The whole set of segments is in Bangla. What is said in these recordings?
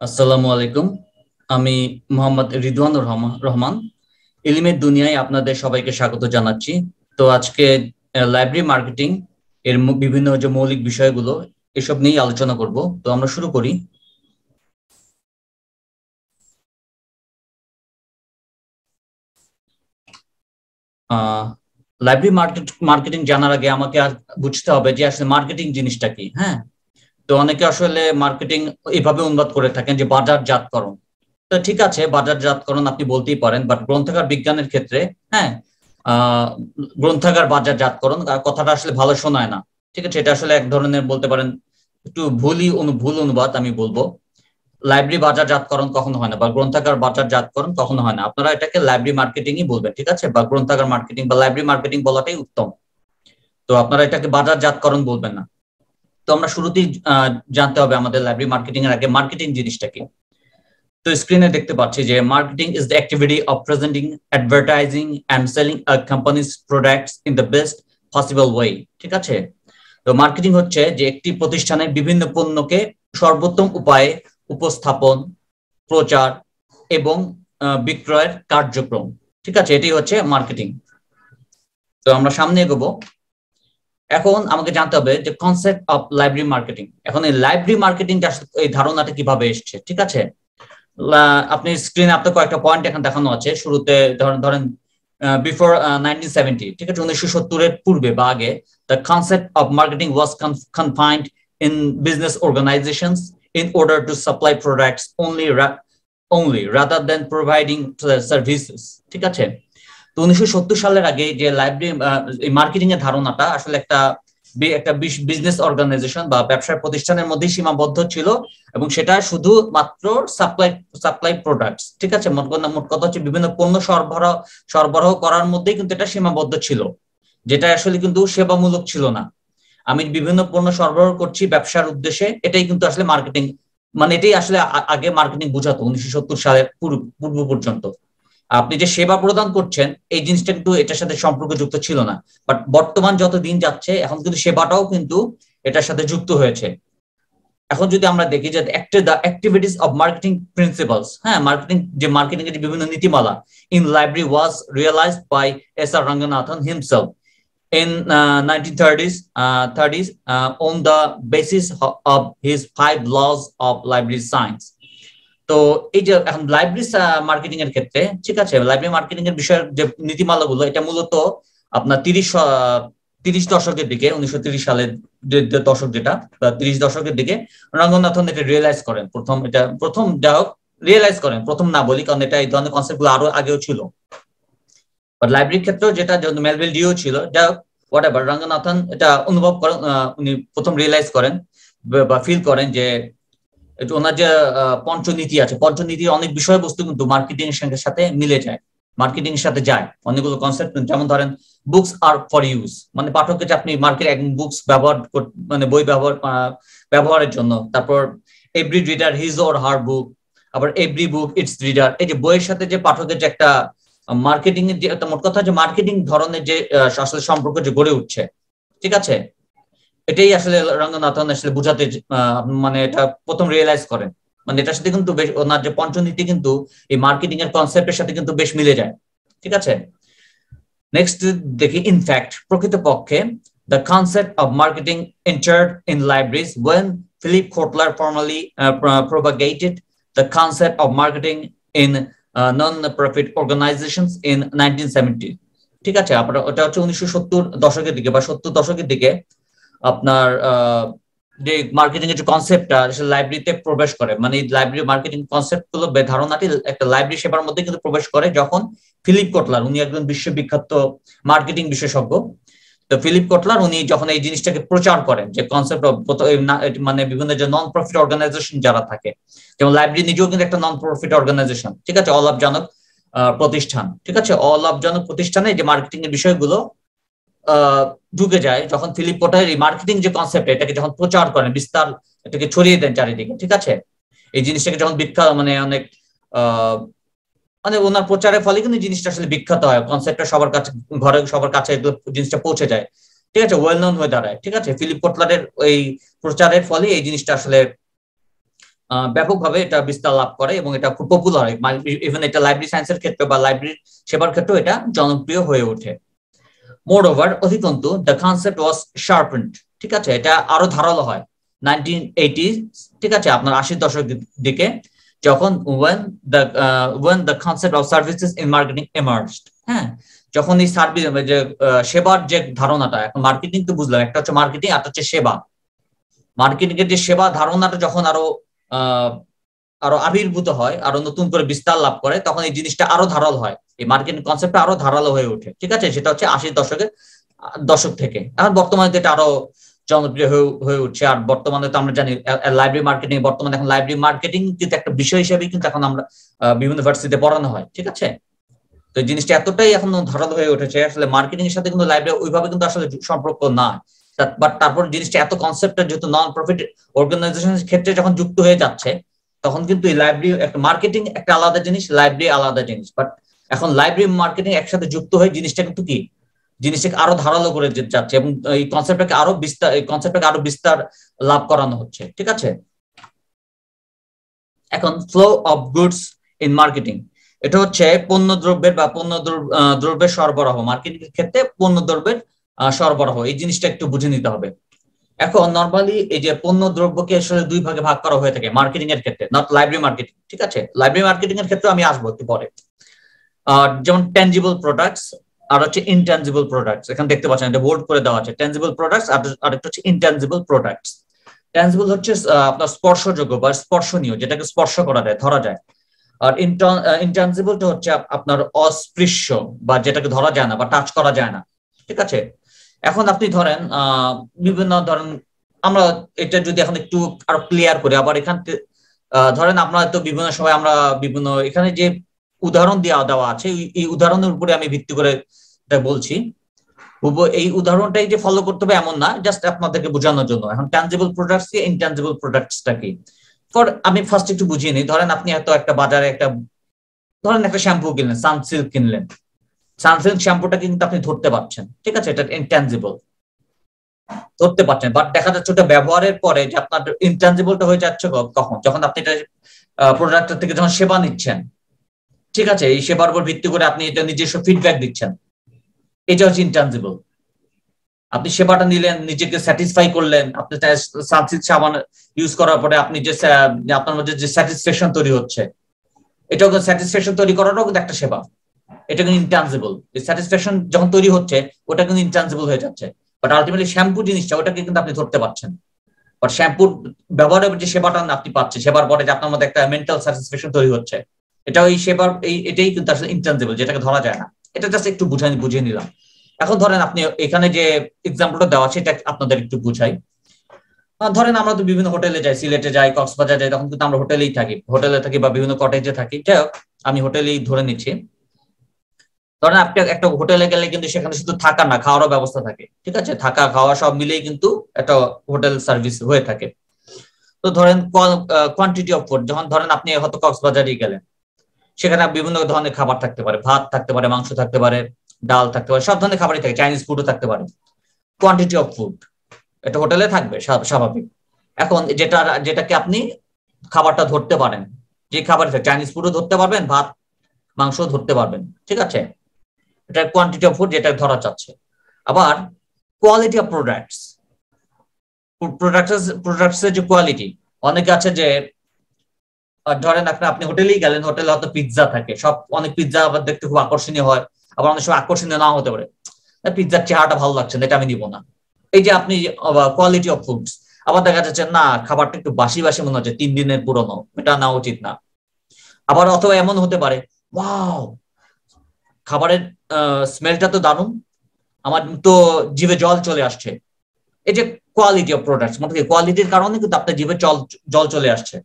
আসসালামু আলাইকুম। আমি মোহাম্মদ রিদওয়ানুর রহমান। ইলিমের দুনিয়ায় আপনাদের সবাইকে স্বাগত জানাচ্ছি। তো আজকে লাইব্রেরি মার্কেটিং এর বিভিন্ন যে মৌলিক বিষয়গুলো, এসব নিয়ে আলোচনা করব। তো আমরা শুরু করি। লাইব্রেরি মার্কেট মার্কেটিং জানার আগে আমাকে আর বুঝতে হবে যে আসলে মার্কেটিং জিনিসটা কি হ্যাঁ? তো অনেকে আসলে মার্কেটিং এইভাবে অনুবাদ করে থাকেন যে বাজারজাতকরণ। তো ঠিক আছে, বাজারজাতকরণ আপনি বলতেই পারেন বাট গ্রন্থাগার বিজ্ঞানের ক্ষেত্রে হ্যাঁ গ্রন্থাগার বাজারজাতকরণ কথাটা আসলে ভালো শোনায় না। ঠিক আছে, এটা আসলে এক ধরনের বলতে পারেন, একটু ভুলই ভুল অনুবাদ আমি বলব। লাইব্রেরি বাজারজাতকরণ কখনো হয় না, বা গ্রন্থাগার বাজার বাজারজাতকরণ কখনো হয় না। আপনারা এটাকে লাইব্রেরি মার্কেটিংই বলবেন, ঠিক আছে? বা গ্রন্থাগার মার্কেটিং বা লাইব্রেরি মার্কেটিং বলাটাই উত্তম। তো আপনারা এটাকে বাজারজাতকরণ বলবেন না। তো আমরা শুরুতেই জানতে হবে আমাদের লাইব্রেরি মার্কেটিং এর আগে মার্কেটিং জিনিসটা কি তো স্ক্রিনে দেখতে পাচ্ছি যে marketing is the activity of presenting advertising and selling a company's products in the best possible way ঠিক আছে? তো মার্কেটিং হচ্ছে যে একটি প্রতিষ্ঠানের বিভিন্ন পণ্যকে সর্বোত্তম উপায়ে উপস্থাপন, প্রচার এবং বিক্রয়ের কার্যক্রম, ঠিক আছে? এটি হচ্ছে মার্কেটিং তো আমরা সামনে এগোবো। এখন আমাকে জানতে হবে যে কনসেপ্ট অফ লাইব্রেরি মার্কেটিং এখন এই লাইব্রেরি মার্কেটিং এই ধারণাটা কীভাবে এসছে, ঠিক আছে? আপনি স্ক্রিনে আপনার কয়েকটা পয়েন্ট এখন দেখানো আছে, শুরুতে ধরেন ধরেন বিফোর নাইনটিন সেভেন্টি ঠিক আছে? উনিশশো সত্তরের পূর্বে বা আগে the concept of marketing was confined in business organisations in order to supply products only only, rather than providing services, ঠিক আছে? উনিশশো সালের আগে যে লাইব্রেরি মার্কেটিং এর ধারণাটা আসলে একটা একটা বিজনেস অর্গানাইজেশন বা ব্যবসায় প্রতিষ্ঠানের মধ্যে সীমাবদ্ধ ছিল এবং সেটা শুধু মাত্র সাপ্লাই সাপ্লাই প্রোডাক্টস ঠিক আছে? মোট মোট কথা হচ্ছে বিভিন্ন পণ্য সরবরাহ সরবরাহ করার মধ্যেই কিন্তু এটা সীমাবদ্ধ ছিল, যেটা আসলে কিন্তু সেবামূলক ছিল না। আমি বিভিন্ন পণ্য সরবরাহ করছি ব্যবসার উদ্দেশ্যে, এটাই কিন্তু আসলে মার্কেটিং মানে এটাই আসলে আগে মার্কেটিং বোঝাতো উনিশশো সত্তর সালের পূর্ব পর্যন্ত। আপনি যে সেবা প্রদান করছেন এই জিনিসটা কিন্তু এটার সাথে সম্পর্কযুক্ত ছিল না। বাট বর্তমান যত দিন যাচ্ছে এখন কিন্তু সেবাটাও কিন্তু এটার সাথে যুক্ত হয়েছে। এখন যদি আমরা দেখি যে the activities of marketing principles হ্যাঁ মার্কেটিং যে মার্কেটিং এর বিভিন্ন নীতিমালা in library was realised by S R Ranganathan himself 1930s uh, 30s uh, on the basis of his five laws of library science. তো এই যে এখন লাইব্রেরি মার্কেটিং এর ক্ষেত্রে, ঠিক আছে লাইব্রেরি মার্কেটিং এর বিষয়ের যে নীতিমালাগুলো, এটা মূলত আপনার তিরিশ তিরিশ দশকের দিকে, উনিশশো তিরিশ সালের দশক যেটা তিরিশ দশকের দিকে রঙ্গনাথন এটা রিয়েলাইজ করেন। প্রথম এটা, প্রথম যা হোক রিয়েলাইজ করেন, প্রথম না বলি, কারণ এটা এই ধরনের কনসেপ্টগুলো আরও আগেও ছিল। লাইব্রেরির ক্ষেত্রেও যেটা মেলভিল ডিও ছিল যা হোয়াট এভার রঙ্গনাথন এটা অনুভব করেন উনি প্রথম রিয়েলাইজ করেন, বা ফিল করেন যে ওনার যে পঞ্চনীতি আছে, পঞ্চনীতির অনেক বিষয়বস্তু কিন্তু মার্কেটিং এর সাথে মিলে যায় মার্কেটিং এর সাথে যায়, অনেকগুলো কনসেপ্ট যেমন ধরেন বুকস আর ফর ইউজ মানে পাঠকের যে আপনি মার্কেট বুকস ব্যবহার মানে বই ব্যবহার ব্যবহারের জন্য, তারপর every reader his or her book আবার এভরি বুক ইটস রিডার এই যে বইয়ের সাথে যে পাঠকের যে একটা মার্কেটিং এর যে মোট কথা যে মার্কেটিং ধরনের যে আসলে সম্পর্ক যে গড়ে উঠছে, ঠিক আছে? এটাই আসলে রঙ্গনাথন আসলে বুঝাতে মানে এটা প্রথম রিয়েলাইজ করেন। মানে এটার সাথে কিন্তু বেশ, ওনার যে পঞ্চনীতি কিন্তু এই মার্কেটিং এর কনসেপ্টের সাথে কিন্তু বেশ মিলে যায়। ঠিক আছে? নেক্সট দেখি ইনফ্যাক্ট প্রকৃতপক্ষে the concept of marketing entered in libraries when Philip Kotler formally propagated the concept of marketing in non profit organization in nineteen seventy ঠিক আছে? আপনার, ওটা হচ্ছে উনিশশো সত্তর দশকের দিকে বা সত্তর দশকের দিকে আপনার যে মার্কেটিং এর যে কনসেপ্টটা লাইব্রেরিতে প্রবেশ করে। মানে লাইব্রেরি মার্কেটিং কনসেপ্টগুলো ধারণাটি একটা লাইব্রেরি সেবার মধ্যে কিন্তু প্রবেশ করে যখন ফিলিপ কোটলার, উনি একজন বিশ্ববিখ্যাত মার্কেটিং বিশেষজ্ঞ। তো ফিলিপ কোটলার, উনি যখন এই জিনিসটাকে প্রচার করেন, যে কনসেপ্ট মানে বিভিন্ন যে নন প্রফিট অর্গানাইজেশন যারা থাকে, যেমন লাইব্রেরি নিজেও কিন্তু একটা নন প্রফিট অর্গানাইজেশন ঠিক আছে? অলাভজনক প্রতিষ্ঠান, ঠিক আছে? অলাভজনক প্রতিষ্ঠানে যে মার্কেটিং এর বিষয়গুলো ঢুকে যায় যখন ফিলিপ এই মার্কেটিং যে কনসেপ্ট এটাকে যখন প্রচার করেন, বিস্তার এটাকে ছড়িয়ে দেন চারিদিকে, ঠিক আছে? এই জিনিসটাকে যখন বিখ্যাত মানে অনেক মানে ওনার প্রচারের ফলে কিন্তু জিনিসটা আসলে বিখ্যাত হয় কনসেপ্টটা সবার কাছে, ঘরে সবার কাছে জিনিসটা পৌঁছে যায়, ঠিক আছে? ওয়েল নন হয়ে দাঁড়ায়, ঠিক আছে? ফিলিপ কোটলারের ওই প্রচারের ফলে এই জিনিসটা আসলে ব্যাপকভাবে এটা বিস্তার লাভ করে এবং এটা খুব পপুলার হয়। ইভেন এটা লাইব্রেরি সায়েন্সের ক্ষেত্রে বা লাইব্রেরি সেবার ক্ষেত্রেও এটা জনপ্রিয় হয়ে ওঠে। মোর ওভার অধিকন্তু দ্য কনসেপ্ট ওয়াজ শার্পেন্ড ঠিক আছে? এটা আরও ধারালো হয়। নাইনটিন এইটি ঠিক আছে? আপনার আশির দশক দিকে, যখন when the when the concept of services in marketing emerged হ্যাঁ? যখন এই সার্ভিস যে সেবার যে ধারণাটা, এখন মার্কেটিং তো বুঝলাম, একটা হচ্ছে মার্কেটিং আর হচ্ছে সেবা। মার্কেটিং এর যে সেবা ধারণাটা যখন আরও আরও আবির্ভূত হয়, আরও নতুন করে বিস্তার লাভ করে, তখন এই জিনিসটা আরও ধারাল হয়। এই মার্কেটিং কনসেপ্ট আরও ধারালো হয়ে ওঠে। ঠিক আছে? সেটা হচ্ছে আশির দশকের দশক থেকে। এখন বর্তমানে এটা আরও জনপ্রিয় হয়ে উঠছে। আর বর্তমানে তো আমরা জানি লাইব্রেরি মার্কেটিং বর্তমানে এখন লাইব্রেরি মার্কেটিং কিন্তু একটা বিষয় হিসেবে কিন্তু এখন আমরা বিভিন্ন ভার্সিটিতে পড়ানো হয়। ঠিক আছে? তো জিনিসটা এতটাই এখন ধারালো হয়ে উঠেছে, আসলে মার্কেটিং এর সাথে কিন্তু লাইব্রেরি ওইভাবে কিন্তু আসলে সম্পর্ক না বাট তারপর জিনিসটা এত কনসেপ্টটা যেহেতু নন প্রফিট অর্গানাইজেশনের ক্ষেত্রে যখন যুক্ত হয়ে যাচ্ছে, তখন কিন্তু এই লাইব্রেরি একটা মার্কেটিং একটা আলাদা জিনিস লাইব্রেরি আলাদা জিনিস। বাট এখন লাইব্রেরি মার্কেটিং একসাথে যুক্ত হয়ে জিনিসটা কিন্তু কি? জিনিসটাকে আরও ধারালো করে যাচ্ছে এবং এই কনসেপ্টটাকে আরও বিস্তার এই কনসেপ্টটাকে আরও বিস্তার লাভ করানো হচ্ছে, ঠিক আছে? এখন flow of goods in marketing এটা হচ্ছে পণ্য দ্রব্যের বা পণ্য দ্রব্যের সরবরাহ মার্কেটিং এর ক্ষেত্রে পণ্য দ্রব্যের সরবরাহ, এই জিনিসটা একটু বুঝে নিতে হবে। এখন নর্মালি এই যে পণ্য দ্রব্যকে আসলে দুই ভাগে ভাগ করা হয়ে থাকে মার্কেটিং এর ক্ষেত্রে নট লাইব্রেরি মার্কেটিং ঠিক আছে? লাইব্রেরি মার্কেটিং এর ক্ষেত্রে আমি আসব একটু পরে। যেমন ট্যাঞ্জিবল প্রোডাক্টস আর হচ্ছে ইনট্যাঞ্জিবল প্রোডাক্টস এখানে দেখতে পাচ্ছেন, এটা বোর্ড করে দেওয়া আছে। ট্যাঞ্জিবল প্রোডাক্টস আর একটা হচ্ছে ইনট্যাঞ্জিবল প্রোডাক্টস ট্যাঞ্জিবল হচ্ছে আপনার স্পর্শযোগ্য বা স্পর্শনীয়, যেটাকে স্পর্শ করা যায়, ধরা যায়। আর ইনট্যাঞ্জিবলটা হচ্ছে আপনার অস্পৃশ্য বা যেটাকে ধরা যায় না বা টাচ করা যায় না। ঠিক আছে? এখন আপনি ধরেন বিভিন্ন ধরেন, আমরা এটা যদি এখন একটু আরও ক্লিয়ার করি, আবার এখান ধরেন আমরা তো বিভিন্ন সময় আমরা বিভিন্ন, এখানে যে উদাহরণ দেওয়া দেওয়া আছে। এই উদাহরণের উপরে আমি ভিত্তি করে বলছি। এই উদাহরণটাই যে ফলো করতে হবে এমন না জাস্ট আপনাদেরকে বোঝানোর জন্য। এখন ট্যাঞ্জেবল প্রোডাক্টস কি ইনট্যাঞ্জেবল প্রোডাক্টসটা কি? ফর আমি ফার্স্ট একটু বুঝিয়ে নিই। ধরেন আপনি হয়তো একটা বাজারে একটা, ধরেন একটা শ্যাম্পু কিনলেন সানসিল্ক কিনলেন। সানসিল্ক শ্যাম্পুটা কিন্তু আপনি ধরতে পারছেন। ঠিক আছে? এটা ইনট্যাঞ্জিবল ধরতে পারছেন। বাট দেখা যাচ্ছে ওটা ব্যবহারের পরে যে আপনার ইনট্যাঞ্জিবলটা হয়ে যাচ্ছে কখন? যখন আপনি এটা প্রোডাক্টের থেকে যখন সেবা নিচ্ছেন। ঠিক আছে, এই সেবার উপর ভিত্তি করে আপনি এটা নিজস্ব ফিডব্যাক দিচ্ছেন। এটা হচ্ছে ইনট্যাঞ্জিবল আপনি সেবাটা নিলেন, নিজেকে স্যাটিসফাই করলেন, আপনি সানসিল্ক সাবান ইউজ করার পরে আপনি যে আপনার মধ্যে যে স্যাটিসফ্যাকশন তৈরি হচ্ছে, এটাও স্যাটিসফ্যাকশন তৈরি করারও কিন্তু একটা সেবা। এটা কিন্তু ইনট্রান্সিবল স্যাটিসফ্যাকশন যখন তৈরি হচ্ছে, ওটা কিন্তু ইনট্রান্সিবল হয়ে যাচ্ছে। বাট আলটিমেটলি শ্যাম্পু জিনিসটা, ওটাকে কিন্তু আপনি ধরতে পারছেন। বাট শ্যাম্পুর ব্যবহারের যে সেবাটা আপনি পাচ্ছেন, সেবার পরে যে আপনার মধ্যে একটা মেন্টাল স্যাটিসফ্যাকশন তৈরি হচ্ছে এটা ওই সেবার, এই, এটাই কিন্তু আসলে ইনট্রান্সিবল যেটাকে ধরা যায় না। এটা জাস্ট একটু বুঝাই বুঝিয়ে নিলাম। এখন ধরেন আপনি এখানে যে এক্সাম্পলটা দেওয়া এটা আপনাদের একটু বুঝাই। ধরেন আমরা তো বিভিন্ন হোটেলে যাই, সিলেটে যাই, কক্সবাজার যাই, তখন কিন্তু আমরা হোটেলেই থাকি। হোটেলে থাকি বা বিভিন্ন কটেজে থাকি। যাই হোক, আমি হোটেলেই ধরে নিচ্ছি। ধরেন আপনি একটা হোটেলে গেলে কিন্তু সেখানে শুধু থাকা না, খাওয়ারও ব্যবস্থা থাকে। ঠিক আছে? থাকা, খাওয়া সব মিলেই কিন্তু একটা হোটেল সার্ভিস হয়ে থাকে। তো ধরেন কোয়ান্টিটি অফ ফুড যখন ধরেন আপনি হয়তো কক্সবাজারই গেলেন। সেখানে বিভিন্ন ধরনের খাবার থাকতে পারে, ভাত থাকতে পারে, মাংস থাকতে পারে, ডাল থাকতে পারে, সব ধরনের খাবারই থাকে চাইনিজ ফুডও থাকতে পারে। কোয়ান্টিটি অফ ফুড এটা হোটেলে থাকবে স্বাভাবিক। এখন যেটা, যেটাকে আপনি খাবারটা ধরতে পারেন, যে খাবার চাইনিজ ফুডও ধরতে পারবেন, ভাত মাংস ধরতে পারবেন, ঠিক আছে? এটা কোয়ান্টিটি অফ ফুড যেটা ধরা যাচ্ছে। আবার quality of products products products এর যে কোয়ালিটি অনেকে আছে যে ধরেন আপনি আপনি হোটেলেই গেলেন, হোটেলে হয়তো পিৎজা থাকে। সব অনেক পিৎজা আবার দেখতে খুব আকর্ষণীয় হয়, আবার অনেক সময় আকর্ষণীয় নাও হতে পারে। পিৎজার চেহারাটা ভালো লাগছে না, এটা আমি নিব না। এই যে আপনি কোয়ালিটি অফ ফুডস আবার দেখা যাচ্ছে, না, খাবারটা একটু বাসি বাসি মনে হচ্ছে, তিন দিনের পুরনো, এটা না উচিত না। আবার অথবা এমন হতে পারে ওয়াও খাবারের স্মেলটা তো দারুণ, আমার তো জিভে জল চলে আসছে। এই যে কোয়ালিটি অফ প্রোডাক্টস মানে কোয়ালিটির কারণে কিন্তু আপনার জিভে জল জল চলে আসছে।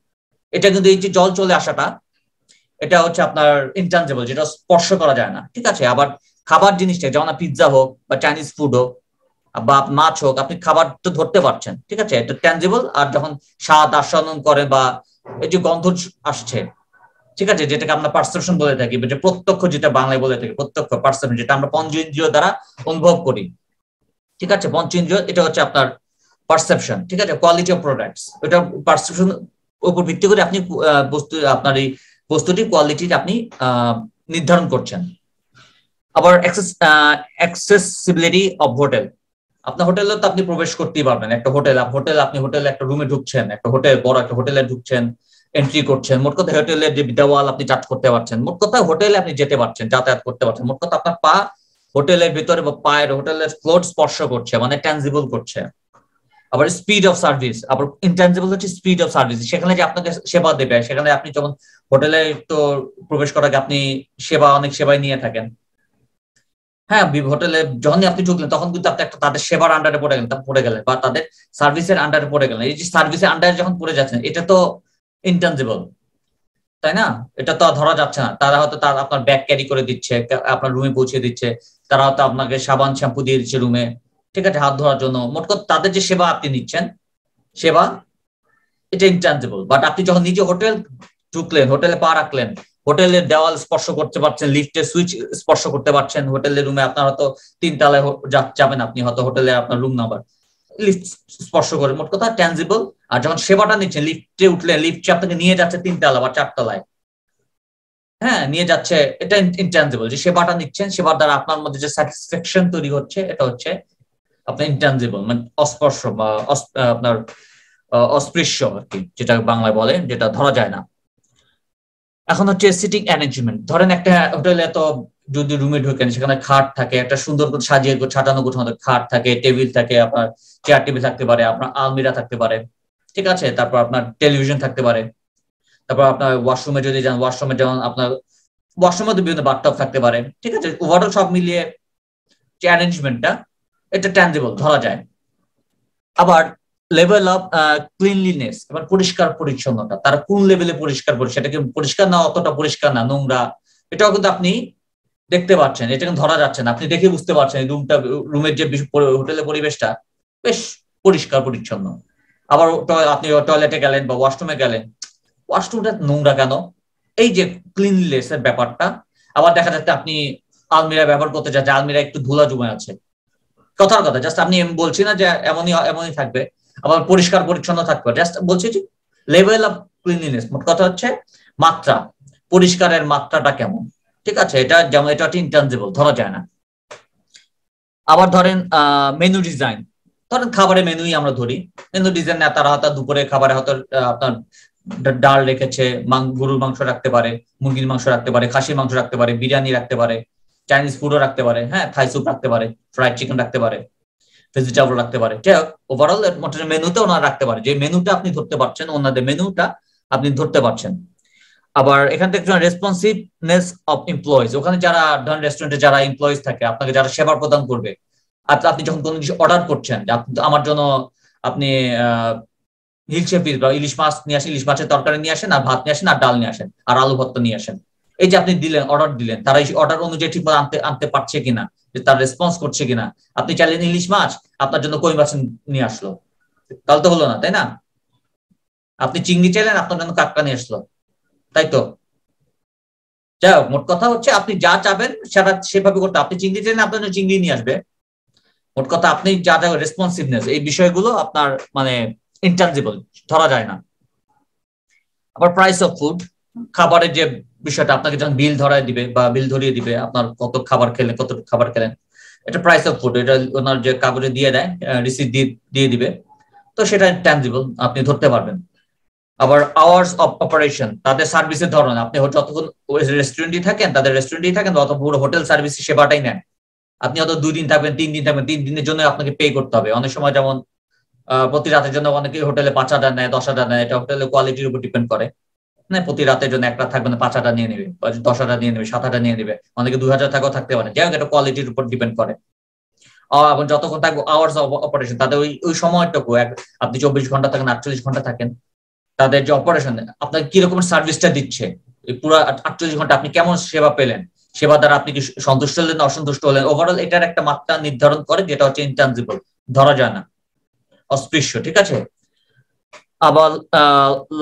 এটা কিন্তু এই যে জল চলে আসাটা, এটা হচ্ছে আপনার ইনটানজেবল যেটা স্পর্শ করা যায় না। ঠিক আছে? আবার খাবার জিনিসটা, যেমন পিৎজা হোক বা চাইনিজ ফুড হোক, বা মাছ হোক, আপনি খাবার তো ধরতে পারছেন। ঠিক আছে? এটা ট্যাঞ্জেবল আর যখন স্বাদ আস্বাদন করে বা এই যে গন্ধ আসছে, ঠিক আছে? যেটাকে আমরা পারসেপশন বলে থাকি যে প্রত্যক্ষ যেটা বাংলায় বলে থাকি, প্রত্যক্ষ পারসেপশন যেটা আমরা পঞ্চ ইন্দ্রিয় দ্বারা অনুভব করি। ঠিক আছে? পঞ্চ ইন্দ্রিয় এটা হচ্ছে আপনার পারসেপশন ঠিক আছে? কোয়ালিটি অফ প্রোডাক্টস এটা পারসেপশন উপর ভিত্তি করে আপনি বস্তু, আপনার এই বস্তুটির কোয়ালিটি আপনি নির্ধারণ করছেন। আবার অ্যাক্সেসিবিলিটি অফ হোটেল আপনার হোটেলে তো আপনি প্রবেশ করতেই পারবেন। একটা হোটেল হোটেল আপনি হোটেলে একটা রুমে ঢুকছেন, একটা হোটেল বড় একটা হোটেলে ঢুকছেন এন্ট্রি করছেন, মোট কথা হোটেলের যে দেওয়াল আপনি চার্জ করতে পারছেন, মোট কথা হোটেলে আপনি যেতে পারছেন, যাতায়াত করতে পারছেন, মোট কথা আপনার পা হোটেলের ভিতরে বা পায়ের হোটেলের ফ্লোর স্পর্শ করছে মানে ট্যানজিবল করছে। আবার স্পিড অফ সার্ভিস আবার ইনট্যানজিবল হচ্ছে স্পিড অফ সার্ভিস সেখানে যে আপনাকে সেবা দেবে, সেখানে আপনি যখন হোটেলে তো প্রবেশ করার আগে আপনি সেবা, অনেক সেবাই নিয়ে থাকেন। হ্যাঁ হোটেলে যখনই আপনি ঢুকলেন, তখন কিন্তু আপনি একটা তাদের সেবার আন্ডারে পড়ে গেলেন পড়ে গেলেন, বা তাদের সার্ভিসের আন্ডারে পড়ে গেলেন। এই যে সার্ভিসের আন্ডারে যখন পড়ে যাচ্ছেন, এটা তো ইনটেনজিবল তাই না? এটা তো ধরা যাচ্ছে না। তারা হয়তো তার আপনার ব্যাগ ক্যারি করে দিচ্ছে আপনার রুমে পৌঁছে দিচ্ছে, তারা হয়তো আপনাকে সাবান শ্যাম্পু দিয়ে দিচ্ছে রুমে ঠিক আছে, হাত ধোয়ার জন্য। মোট কথা তাদের যে সেবা আপনি নিচ্ছেন, সেবা এটা ইনটেনজিবল বাট আপনি যখন নিজে হোটেল ঢুকলেন হোটেলে পা রাখলেন হোটেলের দেওয়াল স্পর্শ করতে পারছেন লিফটের সুইচ স্পর্শ করতে পারছেন হোটেলের রুমে আপনার হয়তো তিন তলায় যাবেন আপনি হয়তো হোটেলে আপনার রুম নাম্বার লিফট স্পর্শ করে, মোট কথা ট্যানজিবল আর যখন সেবাটা নিচ্ছেন লিফটে উঠলেন লিফটে আপনাকে নিয়ে যাচ্ছে তিনতলা বা চারতলায়। হ্যাঁ নিয়ে যাচ্ছে, এটা ইনট্যানজিবল যে সেবাটা নিচ্ছেন, সেবার দ্বারা আপনার মধ্যে যে স্যাটিসফ্যাকশন তৈরি হচ্ছে, এটা হচ্ছে আপনার ইনট্যানজিবল মানে অস্পর্শ বা আপনার অস্পৃশ্য আর কি, যেটা বাংলায় বলে, যেটা ধরা যায় না। এখন হচ্ছে সিটিং অ্যারেঞ্জমেন্ট ধরেন একটা হোটেলে তো যদি রুমে ঢুকেন সেখানে খাট থাকে, একটা সুন্দর করে সাজিয়ে সাজানো গোছানো খাট থাকে টেবিল থাকে, আপনার চেয়ার টেবিল থাকতে পারে, আপনার আলমিরা থাকতে পারে, ঠিক আছে? তারপর আপনার টেলিভিশন থাকতে পারে, তারপর আপনার ওয়াশরুমে যদি যান ওয়াশরুমে যেমন আপনার ওয়াশরুমে বিভিন্ন বাথটব থাকতে পারে, ঠিক আছে? ওভারঅল সব মিলিয়ে যে অ্যারেঞ্জমেন্টটা এটা ট্যান্সিবল ধরা যায়। আবার লেভেল অফ ক্লিনলিনেস এবার পরিষ্কার পরিচ্ছন্নতা, তারা কোন লেভেলে পরিষ্কার করে সেটাকে পরিষ্কার না, অতটা পরিষ্কার না, নোংরা। এটাও কিন্তু আপনি দেখতে পাচ্ছেন এটা কিন্তু ধরা যাচ্ছে না, আপনি দেখে বুঝতে পারছেন রুমটা রুমের যে হোটেলের পরিবেশটা, বেশ পরিষ্কার পরিচ্ছন্ন। আবার আপনি টয়লেটে গেলেন বা ওয়াশরুমে গেলেন ওয়াশরুমটা নোংরা কেন? এই যে ক্লিনলেস এর ব্যাপারটা, আবার দেখা যাচ্ছে আপনি আলমিরা ব্যবহার করতে চাচ্ছেন আলমিরা একটু ধুলা জমে আছে কথার কথা জাস্ট আপনি বলছি না যে এমনই এমনই থাকবে, আবার পরিষ্কার পরিচ্ছন্ন থাকবে জাস্ট বলছি যে লেভেল অফ ক্লিনলিনেস মোট কথা হচ্ছে মাত্রা, পরিষ্কারের মাত্রাটা কেমন, ঠিক আছে? এটা যেমন, এটা হচ্ছে ইনটেনজিবল ধরা যায় না। আবার ধরেন মেনু ডিজাইন ধরেন খাবারের মেনুই আমরা ধরি মেনু ডিজাইন তারা হয়তো দুপুরে খাবারে হয়তো আপনার ডাল রেখেছে গরুর মাংস রাখতে পারে, মুরগির মাংস রাখতে পারে, খাসির মাংস রাখতে পারে, বিরিয়ানি রাখতে পারে চাইনিজ ফুডও রাখতে পারে হ্যাঁ থাই স্যুপ রাখতে পারে ফ্রাইড চিকেন রাখতে পারে ভেজিটেবল রাখতে পারে। যাই হোক ওভারঅল মেনুতে ওনারা রাখতে পারে, যে মেনুটা আপনি ধরতে পারছেন, ওনাদের মেনুটা আপনি ধরতে পারছেন। আবার এখান থেকে রেসপন্সিভনেস অফ এমপ্লয়িজ ওখানে যারা ধরেন রেস্টুরেন্টে যারা এমপ্লয়িজ থাকে, আপনাকে যারা সেবা প্রদান করবে, আর আপনি যখন কোনো কিছু অর্ডার করছেন আমার জন্য আপনি হিলসে পিস বা ইলিশ মাছ নিয়ে আসেন ইলিশ মাছের তরকারি নিয়ে আসেন, আর ভাত নিয়ে আসেন, আর ডাল নিয়ে আসেন, আর আলু ভর্তা নিয়ে আসেন। এই যে আপনি দিলেন অর্ডার দিলেন, তারা এই অর্ডার অনুযায়ী ঠিক মতো আনতে আনতে পারছে কিনা, যে তার রেসপন্স করছে কিনা, আপনি চাইলেন ইলিশ মাছ, আপনার জন্য কই মাছ নিয়ে আসলো? তাহলে তো হলো না, তাই না? আপনি চিংড়ি চাইলেন, আপনার জন্য কাক্কা নিয়ে আসলো, তাই তো? যাই হোক, মোট কথা হচ্ছে আপনি যা চাবেন, সেটা সেভাবে করতে আপনি চিংড়ি চাইলেন, আপনার জন্য চিংড়ি নিয়ে আসবে। মোট কথা আপনি যা যা রেসপন্সিভনেস এই বিষয়গুলো আপনার মানে ইনটানজিবল ধরা যায় না। আবার প্রাইস অফ ফুড খাবারের যে বিষয়টা আপনাকে যখন বিল ধরায় দিবে বা বিল ধরিয়ে দিবে, আপনার কত খাবার খেলেন, কত খাবার খেলেন, এটা প্রাইস অফ ফুড এটা ওনার যে কাগজে দিয়ে দেয় রিসিপ্ট দিয়ে দিবে, তো সেটা ট্যানজিবল আপনি ধরতে পারবেন। আবার আওয়ার্স অফ অপারেশন তাদের সার্ভিসের ধরন, আপনি যতক্ষণ রেস্টুরেন্টই থাকেন, তাদের রেস্টুরেন্টই থাকেন অত পুরো হোটেল সার্ভিস সেবাটাই নেন। আপনি হয়তো দুই দিন থাকবেন, তিন দিন থাকবেন, তিন দিনের জন্য আপনাকে পে করতে হবে। অনেক সময় যেমন প্রতি রাতের জন্য অনেকে হোটেলে পাঁচ হাজার নেয়, দশ হাজার নেয়, এটা হোটেলের কোয়ালিটির উপর ডিপেন্ড করে। মানে প্রতি রাতের জন্য একটা থাকবে না পাঁচ হাজার নিয়ে নেবে দশ হাজার নিয়ে নেবে সাত হাজার নিয়ে নেবে। অনেকে দুই হাজার টাকাও থাকতে পারে। যাই হোক, এটা কোয়ালিটির উপর ডিপেন্ড করে। এবং যতক্ষণ থাকবে আওয়ার্স অফ অপারেশন তাদের ওই ওই সময়টুকু আপনি চব্বিশ ঘণ্টা থাকেন, আটচল্লিশ ঘণ্টা থাকেন, তাদের যে অপারেশন আপনাকে কি রকমের সার্ভিসটা দিচ্ছে? পুরো আটচল্লিশ ঘণ্টা আপনি কেমন সেবা পেলেন? সেবা দ্বারা আপনি কি সন্তুষ্ট হলেন, অসন্তুষ্ট হলেন? ওভারঅল এটার একটা মাত্রা নির্ধারণ করে, যেটা হচ্ছে ইনটানজিবল ধরা যায় না। অস্পৃশ্য, ঠিক আছে? আবার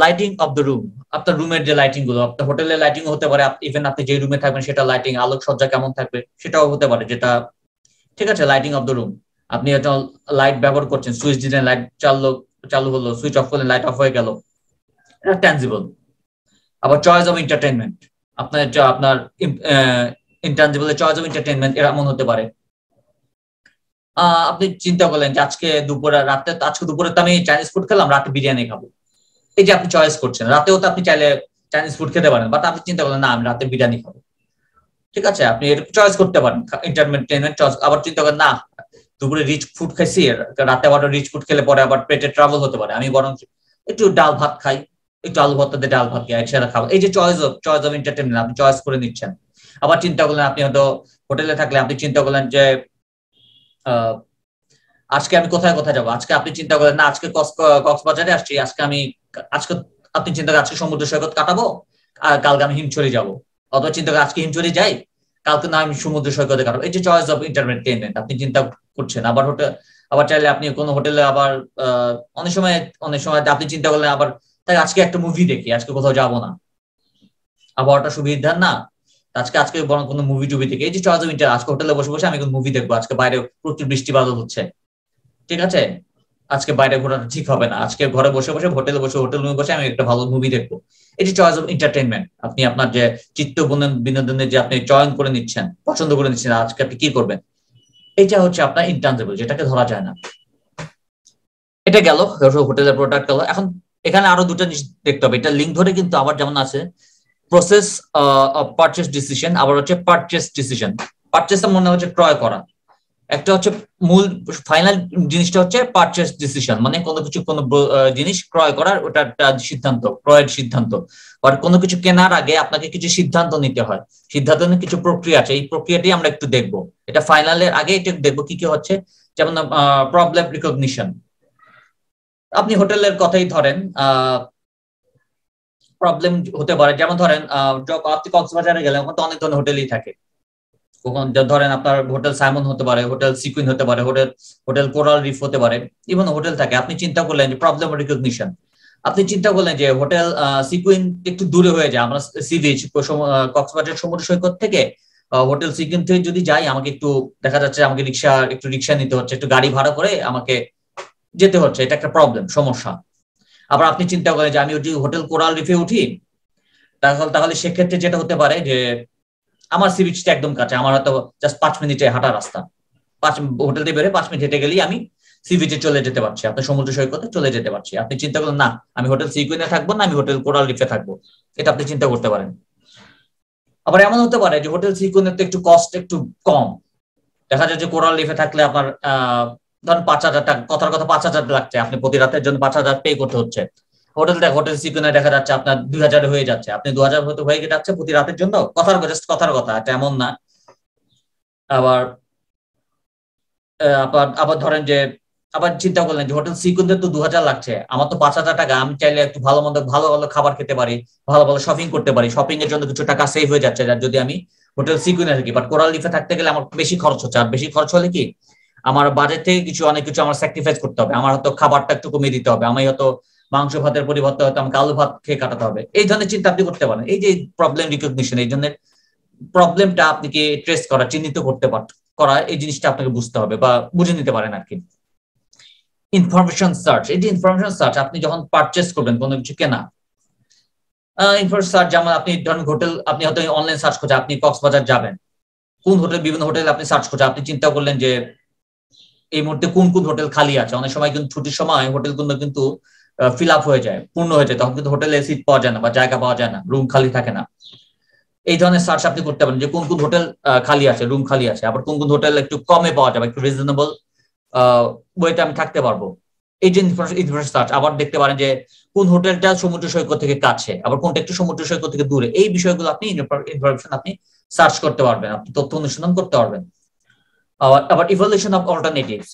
লাইটিং অফ দ্য রুম আপনার রুমের যে লাইটিংগুলো, আপনার হোটেলের লাইটিং হতে পারে ইভেন আপনি যে রুমে থাকবেন সেটা লাইটিং আলোক সজ্জা কেমন থাকবে সেটাও হতে পারে, যেটা, ঠিক আছে লাইটিং অফ দ্য রুম আপনি একটা লাইট ব্যবহার করছেন সুইচ দিলেন লাইট চালু চালু হলো সুইচ অফ করলেন লাইট অফ হয়ে গেল। এটা ট্যানজিবল আবার চয়েস অফ এন্টারটেনমেন্ট আপনার আপনার ইনট্যানজিবল চয়েস অফ এন্টারটেনমেন্ট এমন হতে পারে। আপনি চিন্তা করলেন যে আজকে দুপুরে, রাতে, আজকে দুপুরে তো আমি চাইনিজ ফুড খেলাম, রাতে বিরিয়ানি খাব। এই যে আপনি চয়েস করছেন, রাতেও তো আপনি চাইলে চাইনিজ ফুড খেতে পারেন বাট আপনি চিন্তা করলেন, না, আমি রাতে বিরিয়ানি খাব। ঠিক আছে, আপনি চয়েস করতে পারেন ইন্টারটেনমেন্ট চয়েস আবার চিন্তা করেন, না, দুপুরে রিচ ফুড খাইছি রাতে আবার রিচ ফুড খেলে পরে আবার পেটে ট্রাভেল হতে পারে। আমি বরং একটু ডাল ভাত খাই, একটু আলু ভর্তা দিয়ে ডাল ভাত খাই, একসাথে খাব। এই যে choice of choice of entertainment আপনি চয়েস করে নিচ্ছেন। আবার চিন্তা করলেন, আপনি হয়তো হোটেলে থাকলে আপনি চিন্তা করলেন যে আজকে আমি কোথায় কোথায় যাব? আজকে আপনি চিন্তা করলেন, না, আজকে কক্সবাজারে আসছি, আজকে আমি আজকে আপনি চিন্তা করেন, আজকে সমুদ্র সৈকত কাটাবো আর কালকে আমি হিমছড়ি যাব। অথবা চিন্তা করেন, আজকে হিমছড়ি যাই, কালকে না আমি সমুদ্র সৈকতে কাটাবো। এই যে চয়েস অফ ইন্টারটেনমেন্ট আপনি চিন্তা করছেন। আবার হোটেল আবার চাইলে আপনি কোনো হোটেলে আবার অনেক সময় অনেক সময় আপনি চিন্তা করলেন আবার, তাই আজকে একটা মুভি দেখি, আজকে কোথাও যাব না। আবহাওয়াটা সুবিধার না। আজকে আজকে বরং কোনো মুভি টুভি দেখি। এই যে চয়েস অফ ইন্টার আজকে হোটেলে বসে বসে আমি কোনো মুভি দেখব। আজকে বাইরে প্রচুর বৃষ্টি বাদল হচ্ছে। ঠিক আছে? আজকে বাইরে ঘোরাটা ঠিক হবে না। আজকে ঘরে বসে বসে হোটেলে বসে, হোটেল রুমে বসে আমি একটা ভালো মুভি দেখব। যে চয়েস অফ এন্টারটেনমেন্ট আপনি আপনার যে চিত্ত বিনোদনের যে আপনি চয়ন করে নিচ্ছেন, পছন্দ করে নিচ্ছেন, আজকে আপনি কি করবেন? এটা হচ্ছে আপনার ইনটানজেবল যেটাকে ধরা যায় না। এটা গেল হোটেলের প্রোডাক্ট গেল। এখন এখানে আরও দুটো জিনিস দেখতে হবে। এটা লিঙ্ক ধরে কিন্তু আবার যেমন আছে প্রসেস পারচেস ডিসিশন আবার হচ্ছে পারচেস ডিসিশন পারচেস মনে হচ্ছে ক্রয় করা। একটা হচ্ছে মূল ফাইনাল জিনিসটা হচ্ছে পারচেস ডিসিশন মানে কোনো কিছু, কোনো জিনিস ক্রয় করার ওটা একটা সিদ্ধান্ত, ক্রয়ের সিদ্ধান্ত। আর কোনো কিছু কেনার আগে আপনাকে কিছু সিদ্ধান্ত নিতে হয়। সিদ্ধান্ত কিছু প্রক্রিয়া আছে, এই প্রক্রিয়াটি আমরা একটু দেখব। এটা ফাইনালের আগে এটা দেখব কি কি হচ্ছে। যেমন প্রবলেম রিকগনিশন আপনি হোটেলের কথাই ধরেন প্রবলেম হতে পারে। যেমন ধরেন আপনি কক্সবাজারে গেলে ওখানে তো অনেক ধরনের হোটেলই থাকে। কখন ধরেন আপনার হোটেল সাইমন হতে পারে, হোটেল সিকুইন হতে পারে, হোটেল হোটেল কোরাল রিফ হতে পারে ইভেন হোটেল থাকে। আপনি চিন্তা করলেন যে প্রবলেম রিকগনিশন আপনি চিন্তা করলেন যে হোটেল সিকুইন একটু দূরে হয়ে যায়। আমরা সি বিচ কক্সবাজার সমুদ্র সৈকত থেকে হোটেল সিকুইন থেকে যদি যাই, আমাকে একটু দেখা যাচ্ছে আমাকে রিক্সা, একটু রিক্সা নিতে হচ্ছে, একটু গাড়ি ভাড়া করে আমাকে যেতে হচ্ছে। এটা একটা প্রবলেম সমস্যা। আবার আপনি চিন্তা করেন যে আমি হোটেল কোরাল রিফে উঠি, তাহলে তাহলে সেক্ষেত্রে যেটা হতে পারে যে আমার সি বিচটা একদম কাছে আমার হয়তো জাস্ট পাঁচ মিনিটে হাঁটা রাস্তা। পাঁচ হোটেল থেকে বেরোয় পাঁচ মিনিট হেঁটে গেলেই আমি সি বিচে চলে যেতে পারছি, আপনি সমুদ্র সৈকতে চলে যেতে পারছি। আপনি চিন্তা করলেন না, আমি হোটেল সিকুইনে থাকব, না, আমি হোটেল কোরাল রিফে থাকব। এটা আপনি চিন্তা করতে পারেন। আবার এমন হতে পারে যে হোটেল সিকুইনের তো একটু কস্ট একটু কম। দেখা যায় যে কোরাল রিফে থাকলে আপনার, আহ, ধরেন পাঁচ হাজার টাকা, কথার কথা পাঁচ হাজার লাগছে, আপনি প্রতি রাতের জন্য পাঁচ হাজার পে করতে হচ্ছে। হোটেল দেখ, হোটেল সিকুনে দেখা যাচ্ছে আপনার দুই হাজার হয়ে যাচ্ছে। আপনি দু হাজার হতে হয়ে যাচ্ছে প্রতি রাতের জন্য। কথার জাস্ট কথার কথা এটা এমন না। আবার আবার আবার ধরেন যে, আবার চিন্তা করলেন যে হোটেল সিকুন্দের তো দু হাজার লাগছে। আমার তো পাঁচ হাজার টাকা, আমি চাইলে একটু ভালো মন্দ, ভালো ভালো খাবার খেতে পারি, ভালো ভালো শপিং করতে পারি। শপিং এর জন্য কিছু টাকা সেভ হয়ে যাচ্ছে আর যদি আমি হোটেল সিকুনে থাকি বাট কোরাল লিফে থাকতে গেলে আমার বেশি খরচ হচ্ছে। আর বেশি খরচ হলে কি? আমার বাজেট থেকে কিছু, অনেক কিছু আমার স্যাক্রিফাইস করতে হবে। আমার হয়তো খাবারটা একটু কমিয়ে দিতে হবে। আমি হয়তো মাংস ভাতের পরিবর্তে হয়তো আমাকে আলু ভাত খেয়ে কাটাতে হবে। এই ধরনের চিন্তা আপনি করতে পারেন। এই যে প্রবলেম রিকগনিশন এই ধরনের প্রবলেমটা আপনি কি ট্রেস করা, চিহ্নিত করতে পার, করা, এই জিনিসটা আপনাকে বুঝতে হবে বা বুঝে নিতে পারেন আর কি ইনফরমেশন সার্চ এই যে ইনফরমেশন সার্চ আপনি যখন পারচেস করবেন, কোনো কিছু কেনা ইনফরমেশন সার্চ যেমন আপনি ধরেন হোটেল আপনি হয়তো অনলাইন সার্চ করছেন, আপনি কক্সবাজার যাবেন। কোন হোটেল বিভিন্ন হোটেল আপনি সার্চ করছেন, আপনি চিন্তা করলেন যে এই মুহূর্তে কোন কোন হোটেল খালি আছে? অনেক সময় কিন্তু ছুটির সময় হোটেলগুলো কিন্তু ফিল আপ হয়ে যায়, পূর্ণ হয়ে যায়। তখন কিন্তু হোটেলে সিট পাওয়া যায় না বা জায়গা পাওয়া যায় না রুম খালি থাকে না। এই ধরনের সার্চ আপনি করতে পারেন যে কোন কোন হোটেল খালি আছে রুম খালি আছে। আবার কোন কোন হোটেল একটু কমে পাওয়া যাবে, একটু রিজনেবল ওয়েতে আমি থাকতে পারব। এই যে ইনফরমেশন সার্চ আবার দেখতে পারেন যে কোন হোটেলটা সমুদ্র সৈকত থেকে কাছে, আবার কোনটা একটু সমুদ্র সৈকত থেকে দূরে। এই বিষয়গুলো আপনি ইনফরমেশন আপনি সার্চ করতে পারবেন, আপনি তথ্য অনুসন্ধান করতে পারবেন। আবার আবার ইভলিউশন অফ অল্টারনেটিভস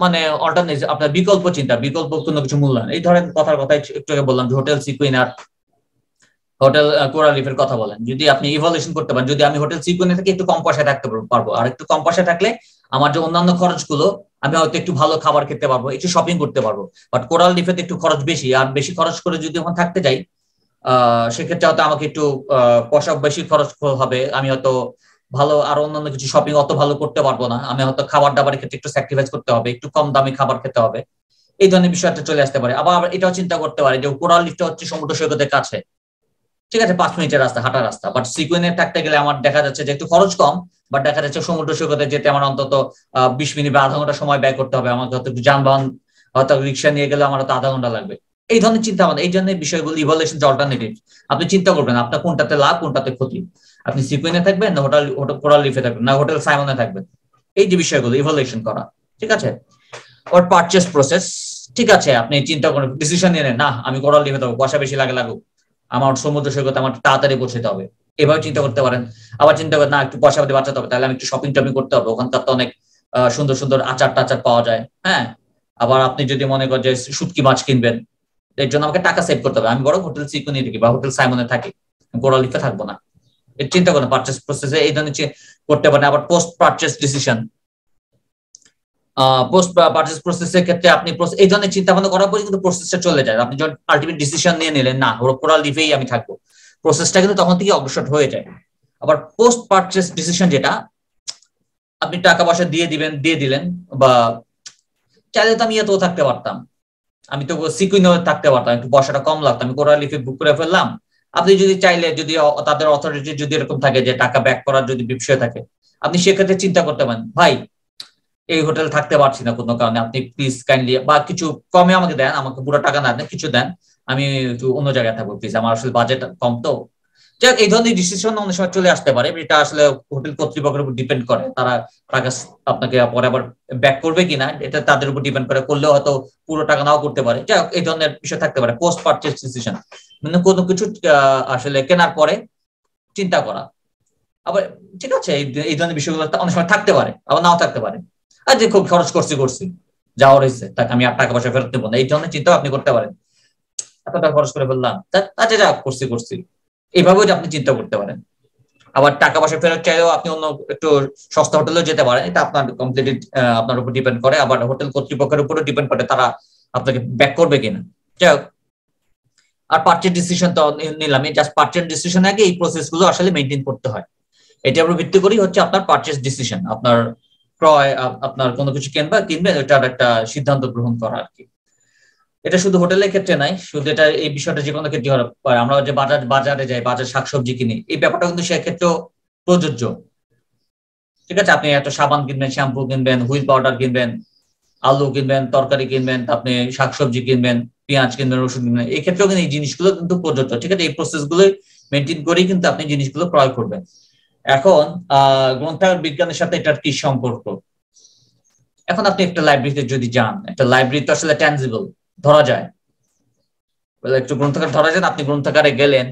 মানে অল্টারনেটিভ আপনার বিকল্প চিন্তা, বিকল্প কোনো কিছু মূল্যায়ন। এই ধরেন কথার কথা একটু আগে বললাম হোটেল সিকুইন আর হোটেল কোরাল রিফের কথা বলেন। যদি আপনি ইভলিউশন করতে পারেন, যদি আমি হোটেল সিকুইনে থেকে একটু কম পয়সায় থাকতে পারব আর একটু কম পয়সা থাকলে আমার যে অন্যান্য খরচগুলো, আমি হয়তো একটু ভালো খাবার খেতে পারব, একটু শপিং করতে পারব। বাট কোরাল রিফেতে একটু খরচ বেশি। আর বেশি খরচ করে যদি ওখানে থাকতে যাই, আহ, সেক্ষেত্রে হয়তো আমাকে একটু, আহ, পয়সা বেশি খরচ হবে। আমি হয়তো ভালো আর অন্যান্য কিছু শপিং অত ভালো করতে পারব না। আমি হয়তো খাবার দাবারের ক্ষেত্রে একটু স্যাক্রিফাইস করতে হবে, একটু কম দামি খাবার খেতে হবে। এই ধরনের বিষয়টা চলে আসতে পারে। আবার এটাও চিন্তা করতে পারে যে কোরাল লিফটা হচ্ছে সমুদ্র সৈকতের কাছে। ঠিক আছে, পাঁচ মিনিটের রাস্তা, হাঁটার রাস্তা। বাট সিকুয়েনে থাকতে গেলে আমার দেখা যাচ্ছে যে একটু খরচ কম বাট দেখা যাচ্ছে সমুদ্র সৈকতে যেতে আমার অন্তত বিশ মিনিট বা আধা ঘণ্টা সময় ব্যয় করতে হবে। আমাকে হয়তো যানবাহন, হয়তো রিক্সা নিয়ে গেলে আমার হয়তো আধা ঘণ্টা লাগবে। এই ধরনের চিন্তা ভাবনা, এই ধরনের বিষয়গুলো ইভলিউশন অল্টারনেটিভ আপনি চিন্তা করবেন, আপনার কোনটাতে লাভ, কোনটাতে ক্ষতি। আপনি সিকুয়েনে থাকবেন, না হোটেল কোরাল লিফে থাকবেন, না হোটেল সাইমনে থাকবেন। এই যে বিষয়গুলো ইভলিউশন করা, ঠিক আছে? ওর পারচেস প্রসেস ঠিক আছে, আপনি চিন্তা করেন ডিসিশন নিয়ে না, আমি কোরাল লিফে থাকব পয়সা বেশি লাগে, লাগুক। আমার সমুদ্র সৈকত আমার তাড়াতাড়ি পৌঁছতে হবে। এভাবে চিন্তা করতে পারেন। আবার চিন্তা করেন, না, একটু পয়সা পাতি বাঁচাতে হবে, তাহলে আমি একটু শপিং টপিং করতে হবে ওখানকার তো অনেক সুন্দর সুন্দর আচার টাচার পাওয়া যায় হ্যাঁ? আবার আপনি যদি মনে করেন যে শুটকি মাছ কিনবেন, এর জন্য আমাকে টাকা সেভ করতে হবে। আমি বড় হোটেল সিকুনি থাকি বা হোটেল সাইমনে থাকি। গোড়ালিতে থাকব না। চিন্তা করেন পারচেস প্রসেসে এই ধরনের করতে পারেন, আবার post purchase decision post purchase প্রসেসের ক্ষেত্রে আপনি এই ধরনের চিন্তা ভাবনা করার পরে কিন্তু প্রসেসটা চলে যায়। আপনি যখন আলটিমেট ডিসিশন নিয়ে নিলেন, না, ওরা লিফেই আমি থাকব। প্রসেসটা কিন্তু তখন থেকে অগ্রসর হয়ে যায়। আবার পোস্ট পারচেস ডিসিশন যেটা, আপনি টাকা পয়সা দিয়ে দিবেন, দিয়ে দিলেন, বা চাইলে তো আমি এত থাকতে পারতাম। আমি তো সিকুইনে থাকতে পারতাম, একটু পয়সাটা কম লাগতো। আমি কোরা লিফে বুক করে ফেললাম আপনি যদি চাইলে যদি তাদের অথরিটি যদি এরকম থাকে যে টাকা ব্যাক করার যদি বিষয় থাকে, আপনি সেক্ষেত্রে চিন্তা করতে পারেন, ভাই, এই হোটেল থাকতে পারছি না কোনো কারণে, আপনি প্লিজ কাইন্ডলি বা কিছু কমে আমাকে দেন, আমাকে পুরো টাকা না দেন, কিছু দেন, আমি একটু অন্য জায়গায় থাকব প্লিজ আমার আসলে বাজেট কম তো। যাক, এই ধরনের ডিসিশন অনেক সময় চলে আসতে পারে, এটা আসলে হোটেল কর্তৃপক্ষের উপর ডিপেন্ড করে, তারা টাকা আপনাকে পরে আবার ব্যাক করবে কিনা, এটা তাদের উপর ডিপেন্ড করে, করলেও হয়তো পুরো টাকা নাও করতে পারে। যাক, এই ধরনের বিষয় থাকতে পারে পোস্ট পারচেস ডিসিশন মানে কোনো কিছু আসলে কেনার পরে চিন্তা করা। আবার ঠিক আছে, এই ধরনের বিষয়গুলো অনেক সময় থাকতে পারে, আবার নাও থাকতে পারে। আর যে খুব খরচ করছি করছি, যাওয়া রয়েছে, তাকে আমি আর টাকা পয়সা ফেরত দেবো না, এই ধরনের চিন্তাও আপনি করতে পারেন। এত টাকা খরচ করে ফেললাম আচ্ছা যা করছি করছি। এইভাবেও আপনি চিন্তা করতে পারেন। আবার টাকা পয়সা ফেরত চাইলেও আপনি অন্য একটু সস্তা হোটেলেও যেতে পারেন, এটা আপনার কমপ্লিট আপনার উপর ডিপেন্ড করে। আবার হোটেল কর্তৃপক্ষের উপরও ডিপেন্ড করে তারা আপনাকে ব্যাক করবে কিনা। যাই হোক, আর পার্চেস ডিসিশন তো নিলাম জাস্ট পার্চেস ডিসিশন আগে এই প্রসেসগুলো আসলে মেনটেন করতে হয়। এটার উপর ভিত্তি করেই হচ্ছে আপনার পার্চেস ডিসিশন আপনার ক্রয় আপনার কোনো কিছু কিনবা কিনবেন এটার একটা সিদ্ধান্ত গ্রহণ করা আর কি। এটা শুধু হোটেলের ক্ষেত্রে নাই, শুধু এটা এই বিষয়টা যে কোনো ক্ষেত্রে হয়। আমরা যে বাজার বাজারে যাই, বাজার শাকসবজি কিনি, এই ব্যাপারটা কিন্তু সেক্ষেত্রেও প্রযোজ্য। ঠিক আছে, আপনি একটা সাবান কিনবেন, শ্যাম্পু কিনবেন, হুইল পাউডার কিনবেন, আলু কিনবেন, তরকারি কিনবেন, আপনি শাকসবজি কিনবেন, পেঁয়াজ কিনবেন, রসুন কিনবেন এই ক্ষেত্রেও কিন্তু এই জিনিসগুলো কিন্তু প্রযোজ্য। ঠিক আছে, এই প্রসেসগুলো মেনটেন করেই কিন্তু আপনি জিনিসগুলো ক্রয় করবেন। এখন, আহ, গ্রন্থাগার বিজ্ঞানের সাথে এটার কি সম্পর্ক? এখন আপনি একটা লাইব্রেরিতে যদি যান, একটা লাইব্রেরি তো আসলে ট্যানজিবল ধরা যায়। একটু গ্রন্থাগার ধরা যায় আপনি গ্রন্থাগারে গেলেন,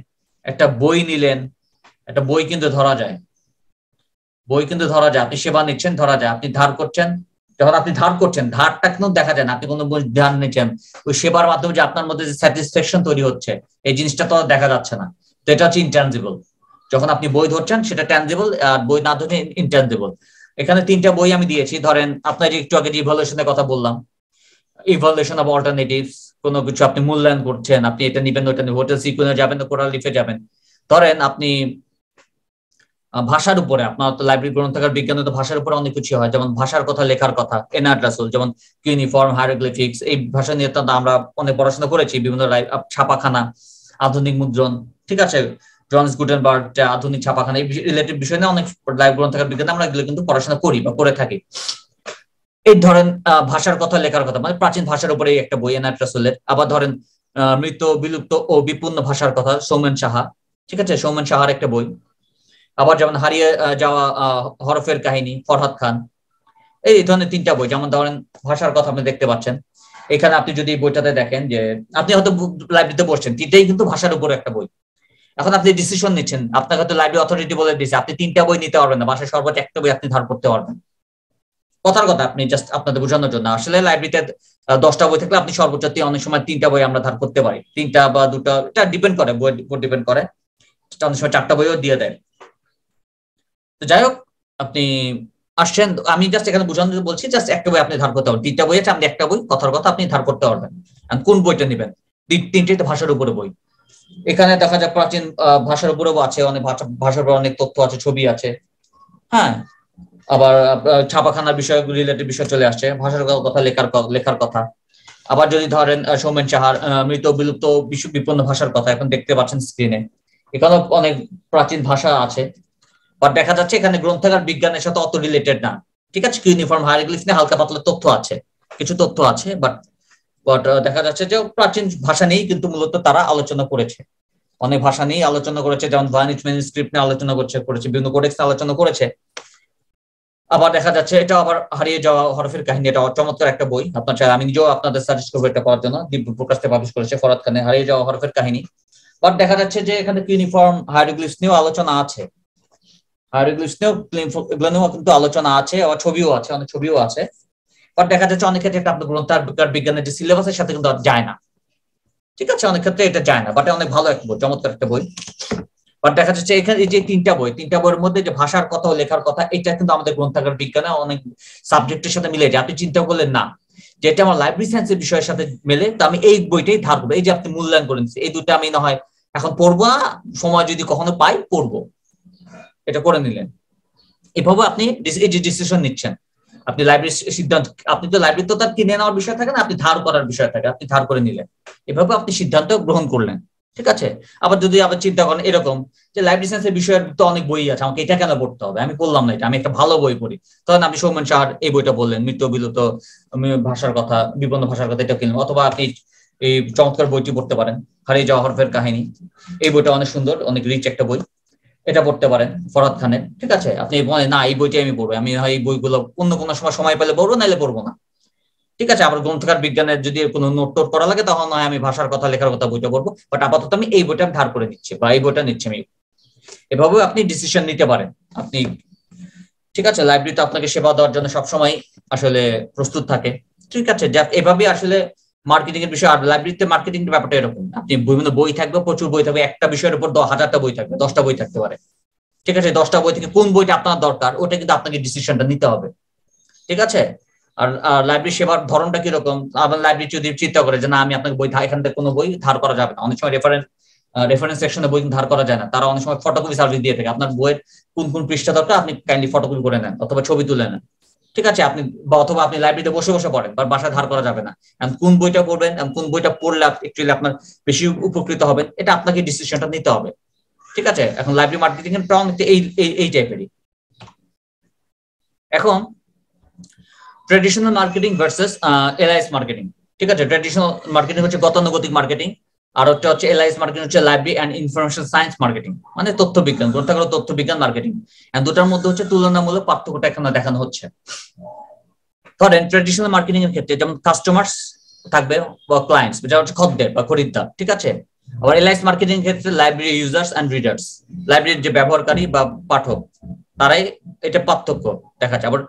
একটা বই নিলেন, একটা বই কিন্তু ধরা যায়। বই কিন্তু ধরা যায়, আপনি সেবা নিচ্ছেন, ধরা যায়। আপনি ধার করছেন, যখন আপনি ধার করছেন, ধারটা কিন্তু দেখা যায় না। আপনি কোনো ধার নিচ্ছেন, ওই সেবার মাধ্যমে যে আপনার মধ্যে যে স্যাটিসফ্যাকশন তৈরি হচ্ছে, এই জিনিসটা তো দেখা যাচ্ছে না। তো এটা হচ্ছে ইনট্যান্সিবল যখন আপনি বই ধরছেন, সেটা ট্যান্সিবল আর বই না ধরছেন ইনট্যান্সিবল এখানে তিনটা বই আমি দিয়েছি। ধরেন, আপনার একটু আগে যে কথা বললাম ইভলিউশন অফ অল্টারনেটিভস কোনো কিছু আপনি মূল্যায়ন করছেন, আপনি এটা নিবেন ওটা হোটেল সিকুয়েন্সে যাবেন কোরাল লিফে যাবেন। ধরেন আপনি ভাষার উপরে, আপনার তো লাইব্রেরি গ্রন্থাগার, বিজ্ঞান তো ভাষার উপরে অনেক কিছু হয়, যেমন ভাষার কথা, লেখার কথা এনার্ট রাসুল যেমন ইউনিফর্ম হাইরোগ্লিফিক্স এই ভাষা নিয়ে তো আমরা অনেক পড়াশোনা করেছি, বিভিন্ন ছাপাখানা, আধুনিক মুদ্রণ, ঠিক আছে? জনস গুটেনবার্গ আধুনিক ছাপাখানা, এই রিলেটিভ বিষয় নিয়ে অনেক লাইভ গ্রন্থাগার, বিজ্ঞানে, আমরা এগুলো কিন্তু পড়াশোনা করি বা করে থাকি। এই ধরেন ভাষার কথা, লেখার কথা মানে প্রাচীন ভাষার উপরে একটা বই এনাট রাসুলের আবার ধরেন মৃত, বিলুপ্ত ও বিপন্ন ভাষার কথা, সৌমেন সাহা। ঠিক আছে? সৌমেন সাহার একটা বই। আবার যেমন হারিয়ে যাওয়া হরফের কাহিনী, ফরহাদ খান। এই ধরনের তিনটা বই, যেমন ধরেন, ভাষার কথা আপনি দেখতে পাচ্ছেন। এখানে আপনি যদি বইটাতে দেখেন যে, আপনি হয়তো লাইব্রেরিতে বসছেন, তিনটাই কিন্তু ভাষার উপর একটা বই। এখন আপনি ডিসিশন নিচ্ছেন, আপনাকে হয়তো লাইব্রেরি অথরিটি বলে দিয়েছে, আপনি তিনটা বই নিতে পারবেন না ভাষার সর্বোচ্চ একটা বই আপনি ধার করতে পারবেন। কথার কথা, আপনি জাস্ট আপনাদের বোঝানোর জন্য। আসলে লাইব্রেরিতে দশটা বই থাকলে আপনি সর্বোচ্চ অনেক সময় তিনটা বই আমরা ধার করতে পারি। তিনটা বা দুটা, এটা ডিপেন্ড করে, বই ডিপেন্ড করে। অনেক সময় চারটা বইও দিয়ে দেয়। তো যাই হোক, আপনি আসছেন, আমি জাস্ট এখানে বোঝানো বলছি জাস্ট একটা বই আপনি ধার করতে পারবেন। তিনটা বই আছে, আপনি একটা বই, কথার কথা আপনি ধার করতে পারবেন। কোন বইটা নেবেন? তিনটে ভাষার উপরে বই। এখানে দেখা যায় প্রাচীন ভাষার উপরেও আছে, অনেক ভাষার উপর অনেক তথ্য আছে, ছবি আছে। হ্যাঁ আবার ছাপাখানার বিষয় রিলেটেড বিষয় চলে আসছে। ভাষার কথা, লেখার লেখার কথা। আবার যদি ধরেন সৌমেন সাহার মৃত, বিলুপ্ত বিশ্ব বিপন্ন ভাষার কথা এখন দেখতে পাচ্ছেন স্ক্রিনে এখানেও অনেক প্রাচীন ভাষা আছে। বাট দেখা যাচ্ছে এখানে গ্রন্থাগার বিজ্ঞানের সাথে অত রিলেটেড না। ঠিক আছে ইউনিফর্ম হায়ারগ্লিফ নিয়ে হালকা পাতলা তথ্য আছে। কিছু তথ্য আছে বাট বাট দেখা যাচ্ছে যে প্রাচীন ভাষা নেই কিন্তু মূলত তারা আলোচনা করেছে। অনেক ভাষা নিয়ে আলোচনা করেছে, যেমন ভায়ানিচ স্ক্রিপ্ট নিয়ে আলোচনা করছে, করেছে বিভিন্ন কোডেক্স আলোচনা করেছে। আবার দেখা যাচ্ছে এটা আবার হারিয়ে যাওয়া হরফের কাহিনী, এটা চমৎকার একটা বই। আপনার চাই আমি নিজেও আপনাদের সাজেস্ট করব এটা পাওয়ার জন্য। দিব্য প্রকাশ প্রকাশে পাবলিশ করেছে ফরাদ খানে হারিয়ে যাওয়া হরফের কাহিনী। বাট দেখা যাচ্ছে যে এখানে ইউনিফর্ম হায়ারোগ্লিফস নিয়েও আলোচনা আছে। হায়ারোগ্লিফস নিয়েও এগুলো নিয়েও কিন্তু আলোচনা আছে, আবার ছবিও আছে, অনেক ছবিও আছে। বাট দেখা যাচ্ছে অনেক ক্ষেত্রে আপনার গ্রন্থাগার বিজ্ঞানের যে সিলেবাসের সাথে কিন্তু যায় না। ঠিক আছে? অনেক ক্ষেত্রে এটা যায় না বাট অনেক ভালো একটা বই, চমৎকার একটা বই। বাট দেখা যাচ্ছে এখানে এই যে তিনটা বই, তিনটা বইয়ের মধ্যে যে ভাষার কথা লেখার কথা, এটা কিন্তু আমাদের গ্রন্থাগার বিজ্ঞানে অনেক সাবজেক্টের সাথে মিলে যায়। আপনি চিন্তা করলেন না, যেটা আমার লাইব্রেরি সায়েন্সের বিষয়ের সাথে মেলে, তো আমি এই বইটাই ধার করব। এই যে আপনি মূল্যায়ন করেন, এই দুটো আমি না হয় এখন পড়ব না, সময় যদি কখনো পাই পড়ব। এটা করে নিলেন। এভাবে আপনি এই যে ডিসিশন নিচ্ছেন, আপনি লাইব্রেরি সিদ্ধান্ত, আপনি তো লাইব্রেরি তো তার কিনে নেওয়ার বিষয় থাকে না, আপনি ধার করার বিষয় থাকে, আপনি ধার করে নিলেন। এভাবে আপনি সিদ্ধান্ত গ্রহণ করলেন। ঠিক আছে? আবার যদি আবার চিন্তা করেন এরকম যে লাইব্রেরি সায়েন্সের বিষয়ের তো অনেক বই আছে, আমাকে এটা কেন পড়তে হবে? আমি বললাম না এটা, আমি একটা ভালো বই পড়ি। তখন আপনি সৌমেন শাহর এই বইটা বললেন মৃত্যু বিলুপ্ত ভাষার কথা, বিপন্ন ভাষার কথা এটা কিনলেন, অথবা আপনি এই চমৎকার বইটি পড়তে পারেন, হারিয়ে যাওয়া হরফের কাহিনী। এই বইটা অনেক সুন্দর, অনেক রিচ একটা বই। এটা পড়তে পারেন ফরাদ খানের, ঠিক আছে? আপনি না, এই বইটি আমি পড়ব। আমি এই বইগুলো অন্য কোনো সময় সময় পেলে পড়ব, নাহলে পড়ব না। ঠিক আছে, আবার গ্রন্থকার বিজ্ঞানের যদি কোনো নোট টোট করা লাগে তখন নয় আমি ভাষার কথা, লেখার কথা বইটা পড়ব। বাট আপাতত আমি এই বইটা ধার করে নিচ্ছি, বা এই বইটা নিচ্ছি আমি। এভাবে আপনি ডিসিশন নিতে পারেন। আপনি, ঠিক আছে লাইব্রেরিতে আপনাকে সেবা দেওয়ার জন্য সবসময় আসলে প্রস্তুত থাকে। ঠিক আছে এভাবে আসলে মার্কেটিং এর বিষয়, আর লাইব্রেরিতে মার্কেটিং এর ব্যাপারটা এরকম আপনি বিভিন্ন বই থাকবে, প্রচুর বই থাকবে, একটা বিষয়ের উপর হাজারটা বই থাকবে, দশটা বই থাকতে পারে। ঠিক আছে, দশটা বই থেকে কোন বইটা আপনার দরকার, ওটা কিন্তু আপনাকে ডিসিশনটা নিতে হবে। ঠিক আছে আর লাইব্রেরি সেবার ধরনটা কীরকম? আবার লাইব্রেরি যদি চিন্তা করে যে না, আমি আপনাকে বই এখান থেকে কোনো বই ধার করা যাবে না। অনেক সময় রেফারেন্স রেফারেন্স সেকশনে বই ধার করা যায় না। তারা অনেক সময় ফটোকপি সার্ভিস দিয়ে থাকে। আপনার বইয়ের কোন কোন পৃষ্ঠা দরকার, আপনি কাইন্ডলি ফটোকপি করে নেন অথবা ছবি তুলে নেন। ঠিক আছে? আপনি, বা অথবা আপনি লাইব্রেরিতে বসে বসে পড়েন, বা বাসায় ধার করা যাবে না। কোন বইটা পড়বেন কোন বইটা পড়লে একচুয়ালি আপনার বেশি উপকৃত হবেন, এটা আপনাকে ডিসিশনটা নিতে হবে। ঠিক আছে? এখন লাইব্রেরি মার্কেটিং এর এই এই টাইপেরই এখন traditional marketing versus LIS marketing ঠিক আছে? ট্রেডিশনাল মার্কেটিং হচ্ছে গতানুগতিক মার্কেটিং আর হচ্ছে হচ্ছে এলআইএস মার্কেটিং হচ্ছে library and information science marketing মানে তথ্য বিজ্ঞান গ্রন্থাগার তথ্য বিজ্ঞান মার্কেটিং দুটার মধ্যে হচ্ছে তুলনামূলক পার্থক্যটা এখানে দেখানো হচ্ছে। ধরেন ট্রেডিশনাল মার্কেটিং এর ক্ষেত্রে যেমন কাস্টমার্স থাকবে বা ক্লায়েন্টস যেটা হচ্ছে খদ্দের বা খরিদ্দার, ঠিক আছে? আবার এলআইএস মার্কেটিং ক্ষেত্রে লাইব্রেরি ইউজার্স অ্যান্ড রিডার্স লাইব্রেরির যে ব্যবহারকারী বা পাঠক, তারাই এটা পার্থক্য দেখা যায় আবার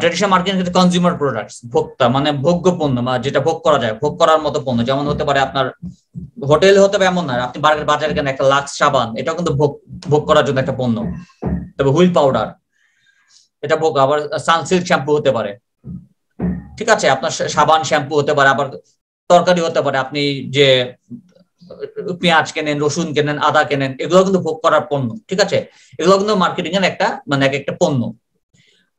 ট্রেডিশনাল মার্কেটিং ক্ষেত্রে কনজিউমার প্রোডাক্টস ভোক্তা মানে ভোগ্য পণ্য মানে যেটা ভোগ করা যায়, ভোগ করার মতো পণ্য, যেমন হতে পারে আপনার হোটেল হতে পারে এমন না, আপনি বার্গার, বাজারে কেন একটা লাক্স সাবান এটা কিন্তু ভোগ ভোগ করার জন্য একটা পণ্য। তবে হুইল পাউডার, এটা ভোগ, আবার সানসিল্ক শ্যাম্পু হতে পারে। ঠিক আছে, আপনার সাবান শ্যাম্পু হতে পারে, আবার তরকারি হতে পারে, আপনি যে পেঁয়াজ কেনেন, রসুন কেনেন, আদা কেনেন এগুলো কিন্তু ভোগ করার পণ্য। ঠিক আছে এগুলো কিন্তু মার্কেটিং এর একটা মানে এক একটা পণ্য।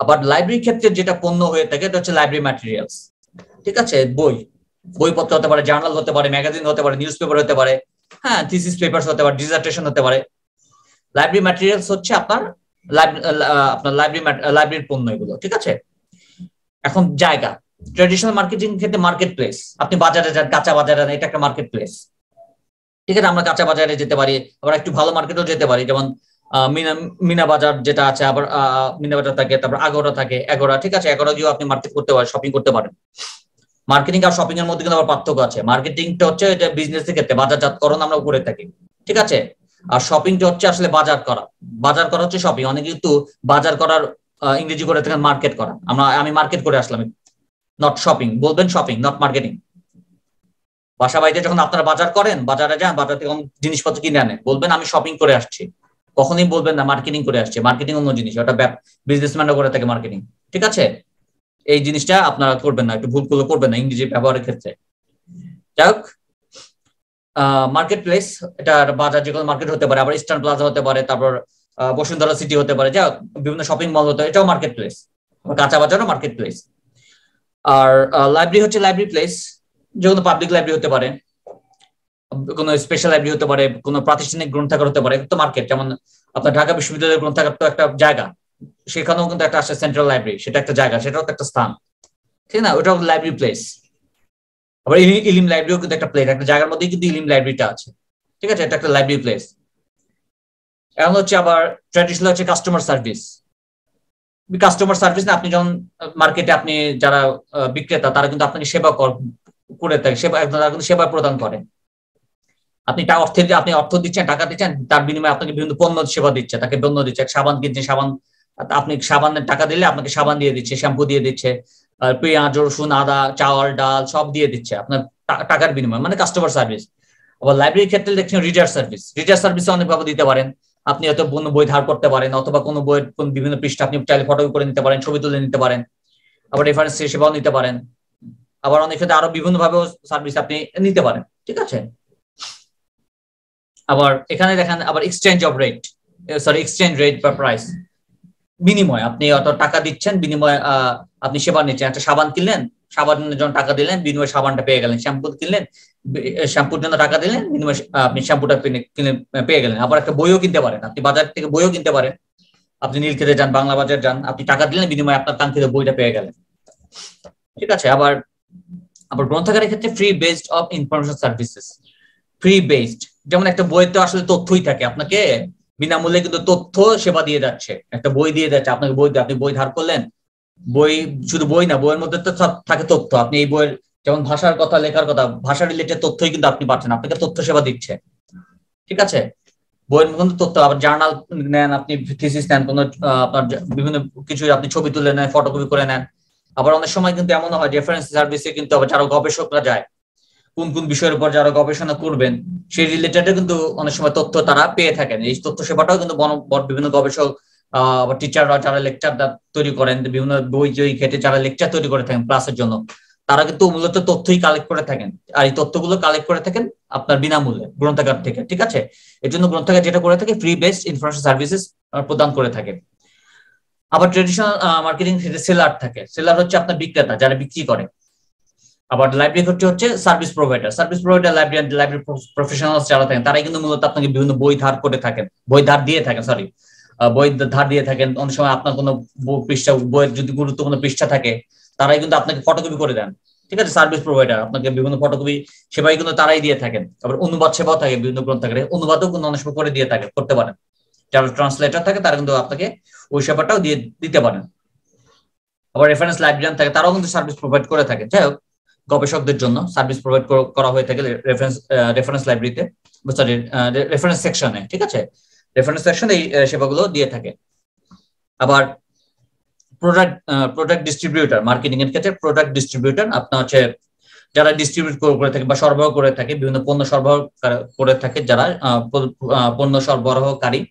আবার লাইব্রেরি ক্ষেত্রে যেটা পণ্য হয়ে থাকে, এটা হচ্ছে লাইব্রেরি ম্যাটেরিয়ালস ঠিক আছে? বই। বইপত্র হতে পারে জার্নাল হতে পারে ম্যাগাজিন হতে পারে নিউজ পেপার হতে পারে হ্যাঁ থিসিস পেপার হতে পারে ডিজার্টেশন হতে পারে। লাইব্রেরি ম্যাটেরিয়ালস হচ্ছে আপনার আপনার লাইব্রেরি লাইব্রেরির পণ্য এগুলো, ঠিক আছে? এখন জায়গা। ট্রেডিশনাল মার্কেটিং ক্ষেত্রে মার্কেট প্লেস আপনি বাজারে যান, কাঁচা বাজারে এটা একটা মার্কেট প্লেস ঠিক আছে? আমরা কাঁচা বাজারে যেতে পারি, আবার একটু ভালো মার্কেটেও যেতে পারি। যেমন মিনা মিনা বাজার যেটা আছে, আবার মিনা বাজার থাকে, তারপর আগোরা থাকে এগোরা ঠিক আছে? এগোরা গিয়েও আপনি মার্কেট করতে পারেন শপিং করতে পারেন। মার্কেটিং আর শপিং এর মধ্যে কিন্তু আবার পার্থক্য আছে। মার্কেটিংটা হচ্ছে এটা বিজনেস এর ক্ষেত্রে, বাজারজাতকরণ আমরা করে থাকি, ঠিক আছে? আর শপিং শপিংটা হচ্ছে আসলে বাজার করা। বাজার করা হচ্ছে শপিং অনেকে কিন্তু বাজার করার ইংরেজি করে থাকেন মার্কেট করা। আমরা, আমি মার্কেট করে আসলাম নট শপিং বলবেন শপিং নট মার্কেটিং বাসা বাড়িতে যখন আপনারা বাজার করেন, বাজারে যান, বাজার থেকে জিনিসপত্র কিনে আনেন, বলবেন আমি শপিং করে আসছি। কখনোই বলবেন না মার্কেটিং করে আসছে মার্কেটিং অন্য জিনিস, ওটা বিজনেসম্যানরা করে থাকে মার্কেটিং ঠিক আছে? এই জিনিসটা আপনারা করবেন না, একটু ভুলগুলো করবেন না ইংরেজি ব্যবহারের ক্ষেত্রে। যাই হোক মার্কেট প্লেস এটা বাজার যে কোনো মার্কেট হতে পারে, আবার ইস্টার্ন প্লাজা হতে পারে, তারপর বসুন্ধরা সিটি হতে পারে যা বিভিন্ন শপিং মল হতে এটাও মার্কেট প্লেস কাঁচা বাজারও মার্কেট প্লেস আর লাইব্রেরি হচ্ছে লাইব্রেরি প্লেস যে কোনো পাবলিক লাইব্রেরি হতে পারে। কোনো স্পেশাল লাইব্রেরি হতে পারে, কোনো প্রাতিষ্ঠানিক গ্রন্থাগার হতে পারে তো মার্কেট যেমন আপনার ঢাকা বিশ্ববিদ্যালয়ের গ্রন্থাগার তো একটা জায়গা, সেখানেও কিন্তু একটা আসে সেন্ট্রাল লাইব্রেরি সেটা একটা জায়গা, সেটাও তো একটা স্থান, ঠিক না? ওটাও লাইব্রেরি প্লেস আবার ইলিম লাইব্রেরিও কিন্তু একটা প্লেস একটা জায়গার মধ্যেই কিন্তু ইলিম লাইব্রেরিটা আছে, ঠিক আছে? এটা একটা লাইব্রেরি প্লেস এখন হচ্ছে আবার ট্র্যাডিশনাল হচ্ছে কাস্টমার সার্ভিস কাস্টমার সার্ভিস না, আপনি যখন মার্কেটে আপনি যারা বিক্রেতা, তারা কিন্তু আপনাকে সেবা করে থাকে, সেবা তারা কিন্তু সেবা প্রদান করে। আপনি তার অর্থের আপনি অর্থ দিচ্ছেন, টাকা দিচ্ছেন, তার বিনিময়ে আপনাকে বিভিন্ন পণ্য সেবা দিচ্ছে, তাকে পণ্য দিচ্ছে, সাবান কিনছে, সাবান, আপনি সাবানের টাকা দিলে আপনাকে সাবান দিয়ে দিচ্ছে, শ্যাম্পু দিয়ে দিচ্ছে পেঁয়াজ, রসুন, আদা, চাওয়াল, ডাল সব দিয়ে দিচ্ছে আপনার টাকার বিনিময়ে মানে কাস্টমার সার্ভিস আবার লাইব্রেরির ক্ষেত্রে দেখছেন রিডার সার্ভিস রিডার সার্ভিস অনেকভাবে দিতে পারেন। আপনি হয়তো কোনো বই ধার করতে পারেন, অথবা কোনো বইয়ের কোন বিভিন্ন পৃষ্ঠা আপনি চাইলে ফটো করে নিতে পারেন, ছবি তুলে নিতে পারেন, আবার রেফারেন্স সেবাও নিতে পারেন। আবার অনেক ক্ষেত্রে আরও বিভিন্ন ভাবে সার্ভিস আপনি নিতে পারেন, ঠিক আছে? আবার এখানে দেখেন আবার exchange of rate sorry exchange rate বা প্রাইস বিনিময়, আপনি অত টাকা দিচ্ছেন, বিনিময় আপনি সেবা নিচ্ছেন। একটা সাবান কিনলেন, সাবানের জন্য টাকা দিলেন, বিনিময় সাবানটা পেয়ে গেলেন। শ্যাম্পু কিনলেন শ্যাম্পুর জন্য টাকা দিলেন, বিনিময় আপনি শ্যাম্পুটা কিনে পেয়ে গেলেন। আবার একটা বইও কিনতে পারেন। আপনি বাজার থেকে বইও কিনতে পারেন। আপনি নীলক্ষেতে যান, বাংলা বাজার যান, আপনি টাকা দিলেন, বিনিময়ে আপনার কাঙ্ক্ষিত বইটা পেয়ে গেলেন। ঠিক আছে, আবার আবার গ্রন্থাগারের ক্ষেত্রে free based of information services free based যেমন একটা বইতে আসলে তথ্যই থাকে, আপনাকে বিনামূল্যে কিন্তু তথ্য সেবা দিয়ে যাচ্ছে, একটা বই দিয়ে যাচ্ছে, আপনাকে বই আপনি বই ধার করলেন, বই শুধু বই না, বইয়ের মধ্যে তো থাকে তথ্য, আপনি এই বইয়ের যেমন ভাষার কথা, লেখার কথা, ভাষা রিলেটেড তথ্যই কিন্তু আপনি পাচ্ছেন, আপনাকে তথ্য সেবা দিচ্ছে, ঠিক আছে? বইয়ের মধ্যে তথ্য, আবার জার্নাল নেন আপনি থিসিস নেন, কোনো আপনার বিভিন্ন কিছু আপনি ছবি তুলে নেন ফটোকপি করে নেন, আবার অনেক সময় কিন্তু এমন হয় রেফারেন্স সার্ভিসে কিন্তু আবার যারা গবেষকরা যায় কোন কোন বিষয়ের উপর যারা গবেষণা করবেন, সেই রিলেটেড কিন্তু অনেক সময় তথ্য তারা পেয়ে থাকেন। এই তথ্য সেবাটাও কিন্তু বিভিন্ন গবেষক আবার টিচাররা যারা লেকচার তৈরি করেন, বিভিন্ন বই জয়ী ঘেটে যারা লেকচার তৈরি করে থাকেন ক্লাসের জন্য, তারা কিন্তু মূলত তথ্যই কালেক্ট করে থাকেন। আর এই তথ্যগুলো কালেক্ট করে থাকেন আপনার বিনামূল্যে গ্রন্থাগার থেকে, ঠিক আছে? এর জন্য গ্রন্থাগার যেটা করে থাকে ফ্রি বেসড ইনফরমেশন সার্ভিসেস প্রদান করে থাকে। আবার ট্রেডিশনাল মার্কেটিং সেলার থাকে। সেলার হচ্ছে আপনার বিক্রেতা, যারা বিক্রি করে। আবার লাইব্রেরি হচ্ছে service provider service provider library library professional যারা থাকেন, তারাই কিন্তু মূলত আপনাকে বিভিন্ন বই ধার করে থাকেন। বই ধার দিয়ে থাকেন সরি বই ধার দিয়ে থাকেন। অনেক সময় আপনার কোনো পৃষ্ঠা, বইয়ের যদি গুরুত্বপূর্ণ পৃষ্ঠা থাকে, তারাই কিন্তু আপনাকে ফটোকপি করে দেন। ঠিক আছে? সার্ভিস প্রোভাইডার আপনাকে বিভিন্ন ফটোকপি সেবাই কিন্তু তারাই দিয়ে থাকেন। আবার অনুবাদ সেবাও থাকে বিভিন্ন গ্রন্থাগারে অনুবাদও কিন্তু অনেক সময় করে দিয়ে থাকে, করতে পারেন। যারা ট্রান্সলেটার থাকে, তারা কিন্তু আপনাকে ওই সেবাটাও দিয়ে দিতে পারেন। আবার রেফারেন্স লাইব্রেরিয়ান থাকে, তারাও কিন্তু সার্ভিস প্রোভাইড করে থাকে যাই হোক গবেষকদের জন্য সার্ভিস প্রোভাইড করা হয়ে থাকে রেফারেন্স রেফারেন্স লাইব্রেরিতে সরি রেফারেন্স সেকশনে ঠিক আছে? রেফারেন্স সেকশন এই সেবাগুলো দিয়ে থাকে। আবার প্রোডাক্ট প্রোডাক্ট ডিস্ট্রিবিউটার মার্কেটিং এর ক্ষেত্রে প্রোডাক্ট ডিস্ট্রিবিউটার আপনার হচ্ছে যারা ডিস্ট্রিবিউট করে থাকে বা সরবরাহ করে থাকে, বিভিন্ন পণ্য সরবরাহ করে থাকে যারা পণ্য সরবরাহকারী।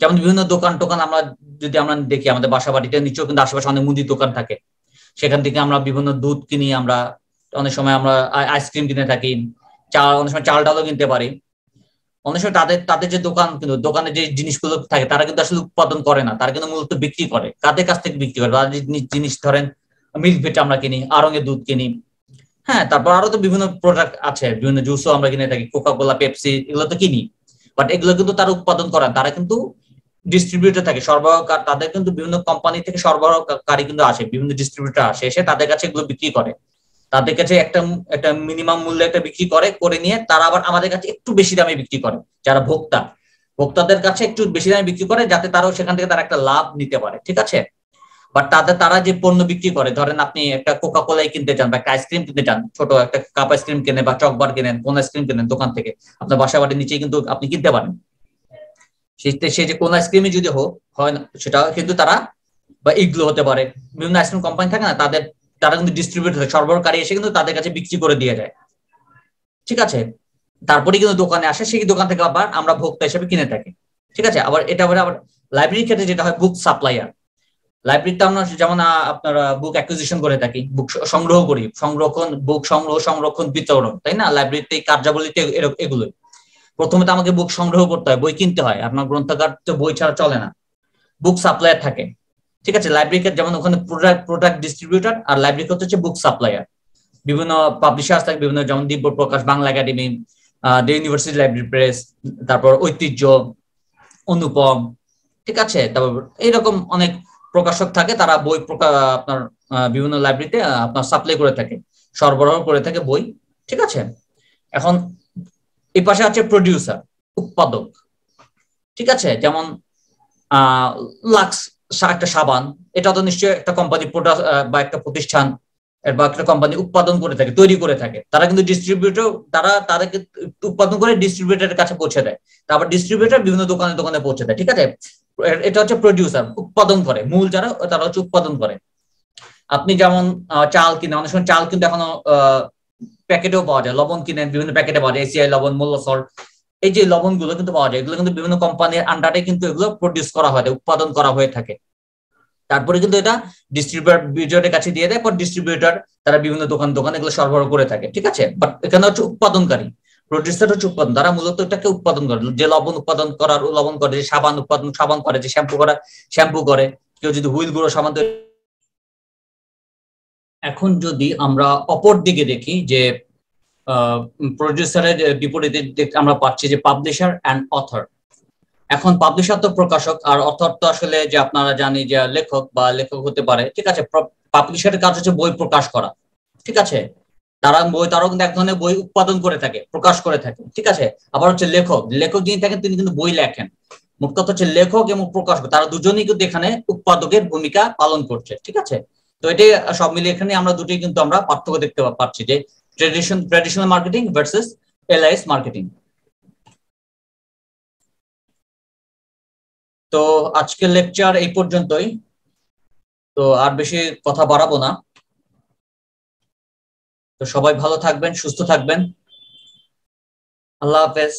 যেমন বিভিন্ন দোকান টোকান আমরা যদি আমরা দেখি, আমাদের বাসা বাড়িতে নিচেও কিন্তু আশেপাশে অনেক মুদি দোকান থাকে। সেখান থেকে আমরা বিভিন্ন দুধ কিনি, আমরা অনেক সময় আমরা আইসক্রিম কিনে থাকি চাল অনেক সময় চাল ডালও কিনতে পারি। অনেক সময় তাদের তাদের যে দোকান, কিন্তু দোকানে যে জিনিসগুলো থাকে, তারা কিন্তু আসলে উৎপাদন করে না, তারা কিন্তু মূলত বিক্রি করে, কাদের কাছ থেকে বিক্রি করে? তারা জিনিস ধরেন, মিল্ক ভেট আমরা কিনি আরঙের দুধ কিনি। হ্যাঁ তারপর আরও তো বিভিন্ন প্রোডাক্ট আছে, বিভিন্ন জুসও আমরা কিনে থাকি কোকা কোলা পেপসি এগুলো তো কিনি। বাট এগুলো কিন্তু তারা উৎপাদন করেন তারা কিন্তু ডিস্ট্রিবিউটর থাকে সরবরাহ তাদের কিন্তু বিভিন্ন কোম্পানি থেকে সরবরাহকারী কিন্তু আসে, বিভিন্ন ডিস্ট্রিবিউটর আসে, এসে তাদের কাছে এগুলো বিক্রি করে। তাদের কাছে একটা একটা মিনিমাম মূল্যে একটা বিক্রি করে করে নিয়ে তারা আবার আমাদের কাছে একটু বেশি দামে বিক্রি করে, যারা ভোক্তা। ভোক্তাদের কাছে একটু বেশি দামে বিক্রি করে যাতে তারাও সেখান থেকে তারা একটা লাভ নিতে পারে, ঠিক আছে? বাট তাদের, তারা যে পণ্য বিক্রি করে, ধরেন আপনি একটা কোকা কোলাই কিনতে চান বা একটা আইসক্রিম কিনতে চান, ছোট একটা কাপ আইসক্রিম কেনেন বা চকবার কেনেন, কোন আইসক্রিম কেনেন দোকান থেকে, আপনার বাসা বাড়ির নিচেই কিন্তু আপনি কিনতে পারেন। সে যে কোন আইসক্রিমই যদি হোক, হয় না সেটা কিন্তু তারা বা ইগলো হতে পারে। বিভিন্ন আইসক্রিম কোম্পানি থাকে না, তাদের তারা কিন্তু ডিস্ট্রিবিউট হয়, সরবরাহকারী এসে কিন্তু তাদের কাছে বিক্রি করে দিয়ে যায়। ঠিক আছে? তারপরে কিন্তু দোকানে আসে, সেই দোকান থেকে আবার আমরা ভোক্তা হিসেবে কিনে থাকি। ঠিক আছে? আবার এটা আবার আবার লাইব্রেরির ক্ষেত্রে যেটা হয় বুক সাপ্লাইয়ার লাইব্রেরিতে আমরা যেমন আপনারা বুক অ্যাকুইজিশন করে থাকি বুক সংগ্রহ করি, সংরক্ষণ বুক সংগ্রহ, সংরক্ষণ, বিতরণ, তাই না? লাইব্রেরিতে কার্যাবলীতে এগুলোই। প্রথমে তো আমাকে বুক সংগ্রহ করতে হয়, বই কিনতে হয়। আপনার গ্রন্থাগার তো বই ছাড়া চলে না। বুক সাপ্লায়ার থাকে। ঠিক আছে লাইব্রেরি যেমন ওখানে প্রোডাক্ট প্রোডাক্ট ডিস্ট্রিবিউটার আর লাইব্রেরি হচ্ছে বুক সাপ্লায়ার বিভিন্ন পাবলিশার্স থাকে, বিভিন্ন যেমন Dibya Prokash, Bangla Academy the university library press তারপর ঐতিহ্য, অনুপম, ঠিক আছে? তারপর এইরকম অনেক প্রকাশক থাকে, তারা বই আপনার বিভিন্ন লাইব্রেরিতে আপনার সাপ্লাই করে থাকে, সরবরাহ করে থাকে বই, ঠিক আছে? এখন এই পাশে আছে প্রডিউসার উৎপাদক, ঠিক আছে? যেমন লাক্স একটা সাবান, এটা তো নিশ্চয়ই একটা কোম্পানি প্রোডাক্ট বা একটা প্রতিষ্ঠান বা একটা কোম্পানি উৎপাদন করে থাকে, তৈরি করে থাকে। তারা কিন্তু ডিস্ট্রিবিউটর তারা তাদেরকে উৎপাদন করে ডিস্ট্রিবিউটারের কাছে পৌঁছে দেয়। তারপর ডিস্ট্রিবিউটার বিভিন্ন দোকানে দোকানে পৌঁছে দেয়, ঠিক আছে? এটা হচ্ছে প্রডিউসার উৎপাদন করে, মূল যারা, তারা হচ্ছে উৎপাদন করে। আপনি যেমন চাল কিনে অনেক সময় চাল কিন্তু এখনও প্যাকেটেও পাওয়া যায়, লবণ কিনেন, বিভিন্ন প্যাকেটে পাওয়া যায় এসিআই লবণ মূল্য সল্ট এই যে লবণগুলো কিন্তু পাওয়া যায়, এগুলো কিন্তু বিভিন্ন কোম্পানির আন্ডারে কিন্তু এগুলো প্রডিউস করা হয়, উৎপাদন করা হয়ে থাকে। তারপরে কিন্তু এটা ডিস্ট্রিবিউটরের কাছে দিয়ে দেয়, পর ডিস্ট্রিবিউটর তারা বিভিন্ন দোকান দোকান এগুলো সরবরাহ করে থাকে, ঠিক আছে? বাট এখানে হচ্ছে উৎপাদনকারী। প্রডিউসার হচ্ছে উৎপাদন, তারা মূলত এটাকে উৎপাদন করে। যে লবণ উৎপাদন করার, লবণ করে, যে সাবান উৎপাদন, সাবান করে, যে শ্যাম্পু করা শ্যাম্পু করে, কেউ যদি হুইল গুঁড়ো সাবান এখন যদি আমরা অপর দিকে দেখি যে প্রডিউসারের বিপরীতে আমরা পাচ্ছি যে পাবলিশার অ্যান্ড অথর এখন পাবলিশার তো প্রকাশক, আর অথর তো আসলে যে আপনারা জানি যে লেখক বা লেখক হতে পারে, ঠিক আছে পাবলিশারের কাজ হচ্ছে বই প্রকাশ করা, ঠিক আছে? তারা বই, তারাও কিন্তু এক ধরনের বই উৎপাদন করে থাকে, প্রকাশ করে থাকে, ঠিক আছে? আবার হচ্ছে লেখক লেখক যিনি থাকেন তিনি কিন্তু বই লেখেন। মোট কথা হচ্ছে লেখক এবং প্রকাশক, তারা দুজনেই কিন্তু এখানে উৎপাদকের ভূমিকা পালন করছে, ঠিক আছে? তো এটাই সব মিলে এখানে আমরা দুটোই কিন্তু আমরা পার্থক্য দেখতে পাচ্ছি যে tradition traditional marketing versus LIS marketing তো আজকের লেকচার এই পর্যন্তই। তো আর বেশি কথা বাড়াবো না। তো সবাই ভালো থাকবেন, সুস্থ থাকবেন। আল্লাহ হাফেজ।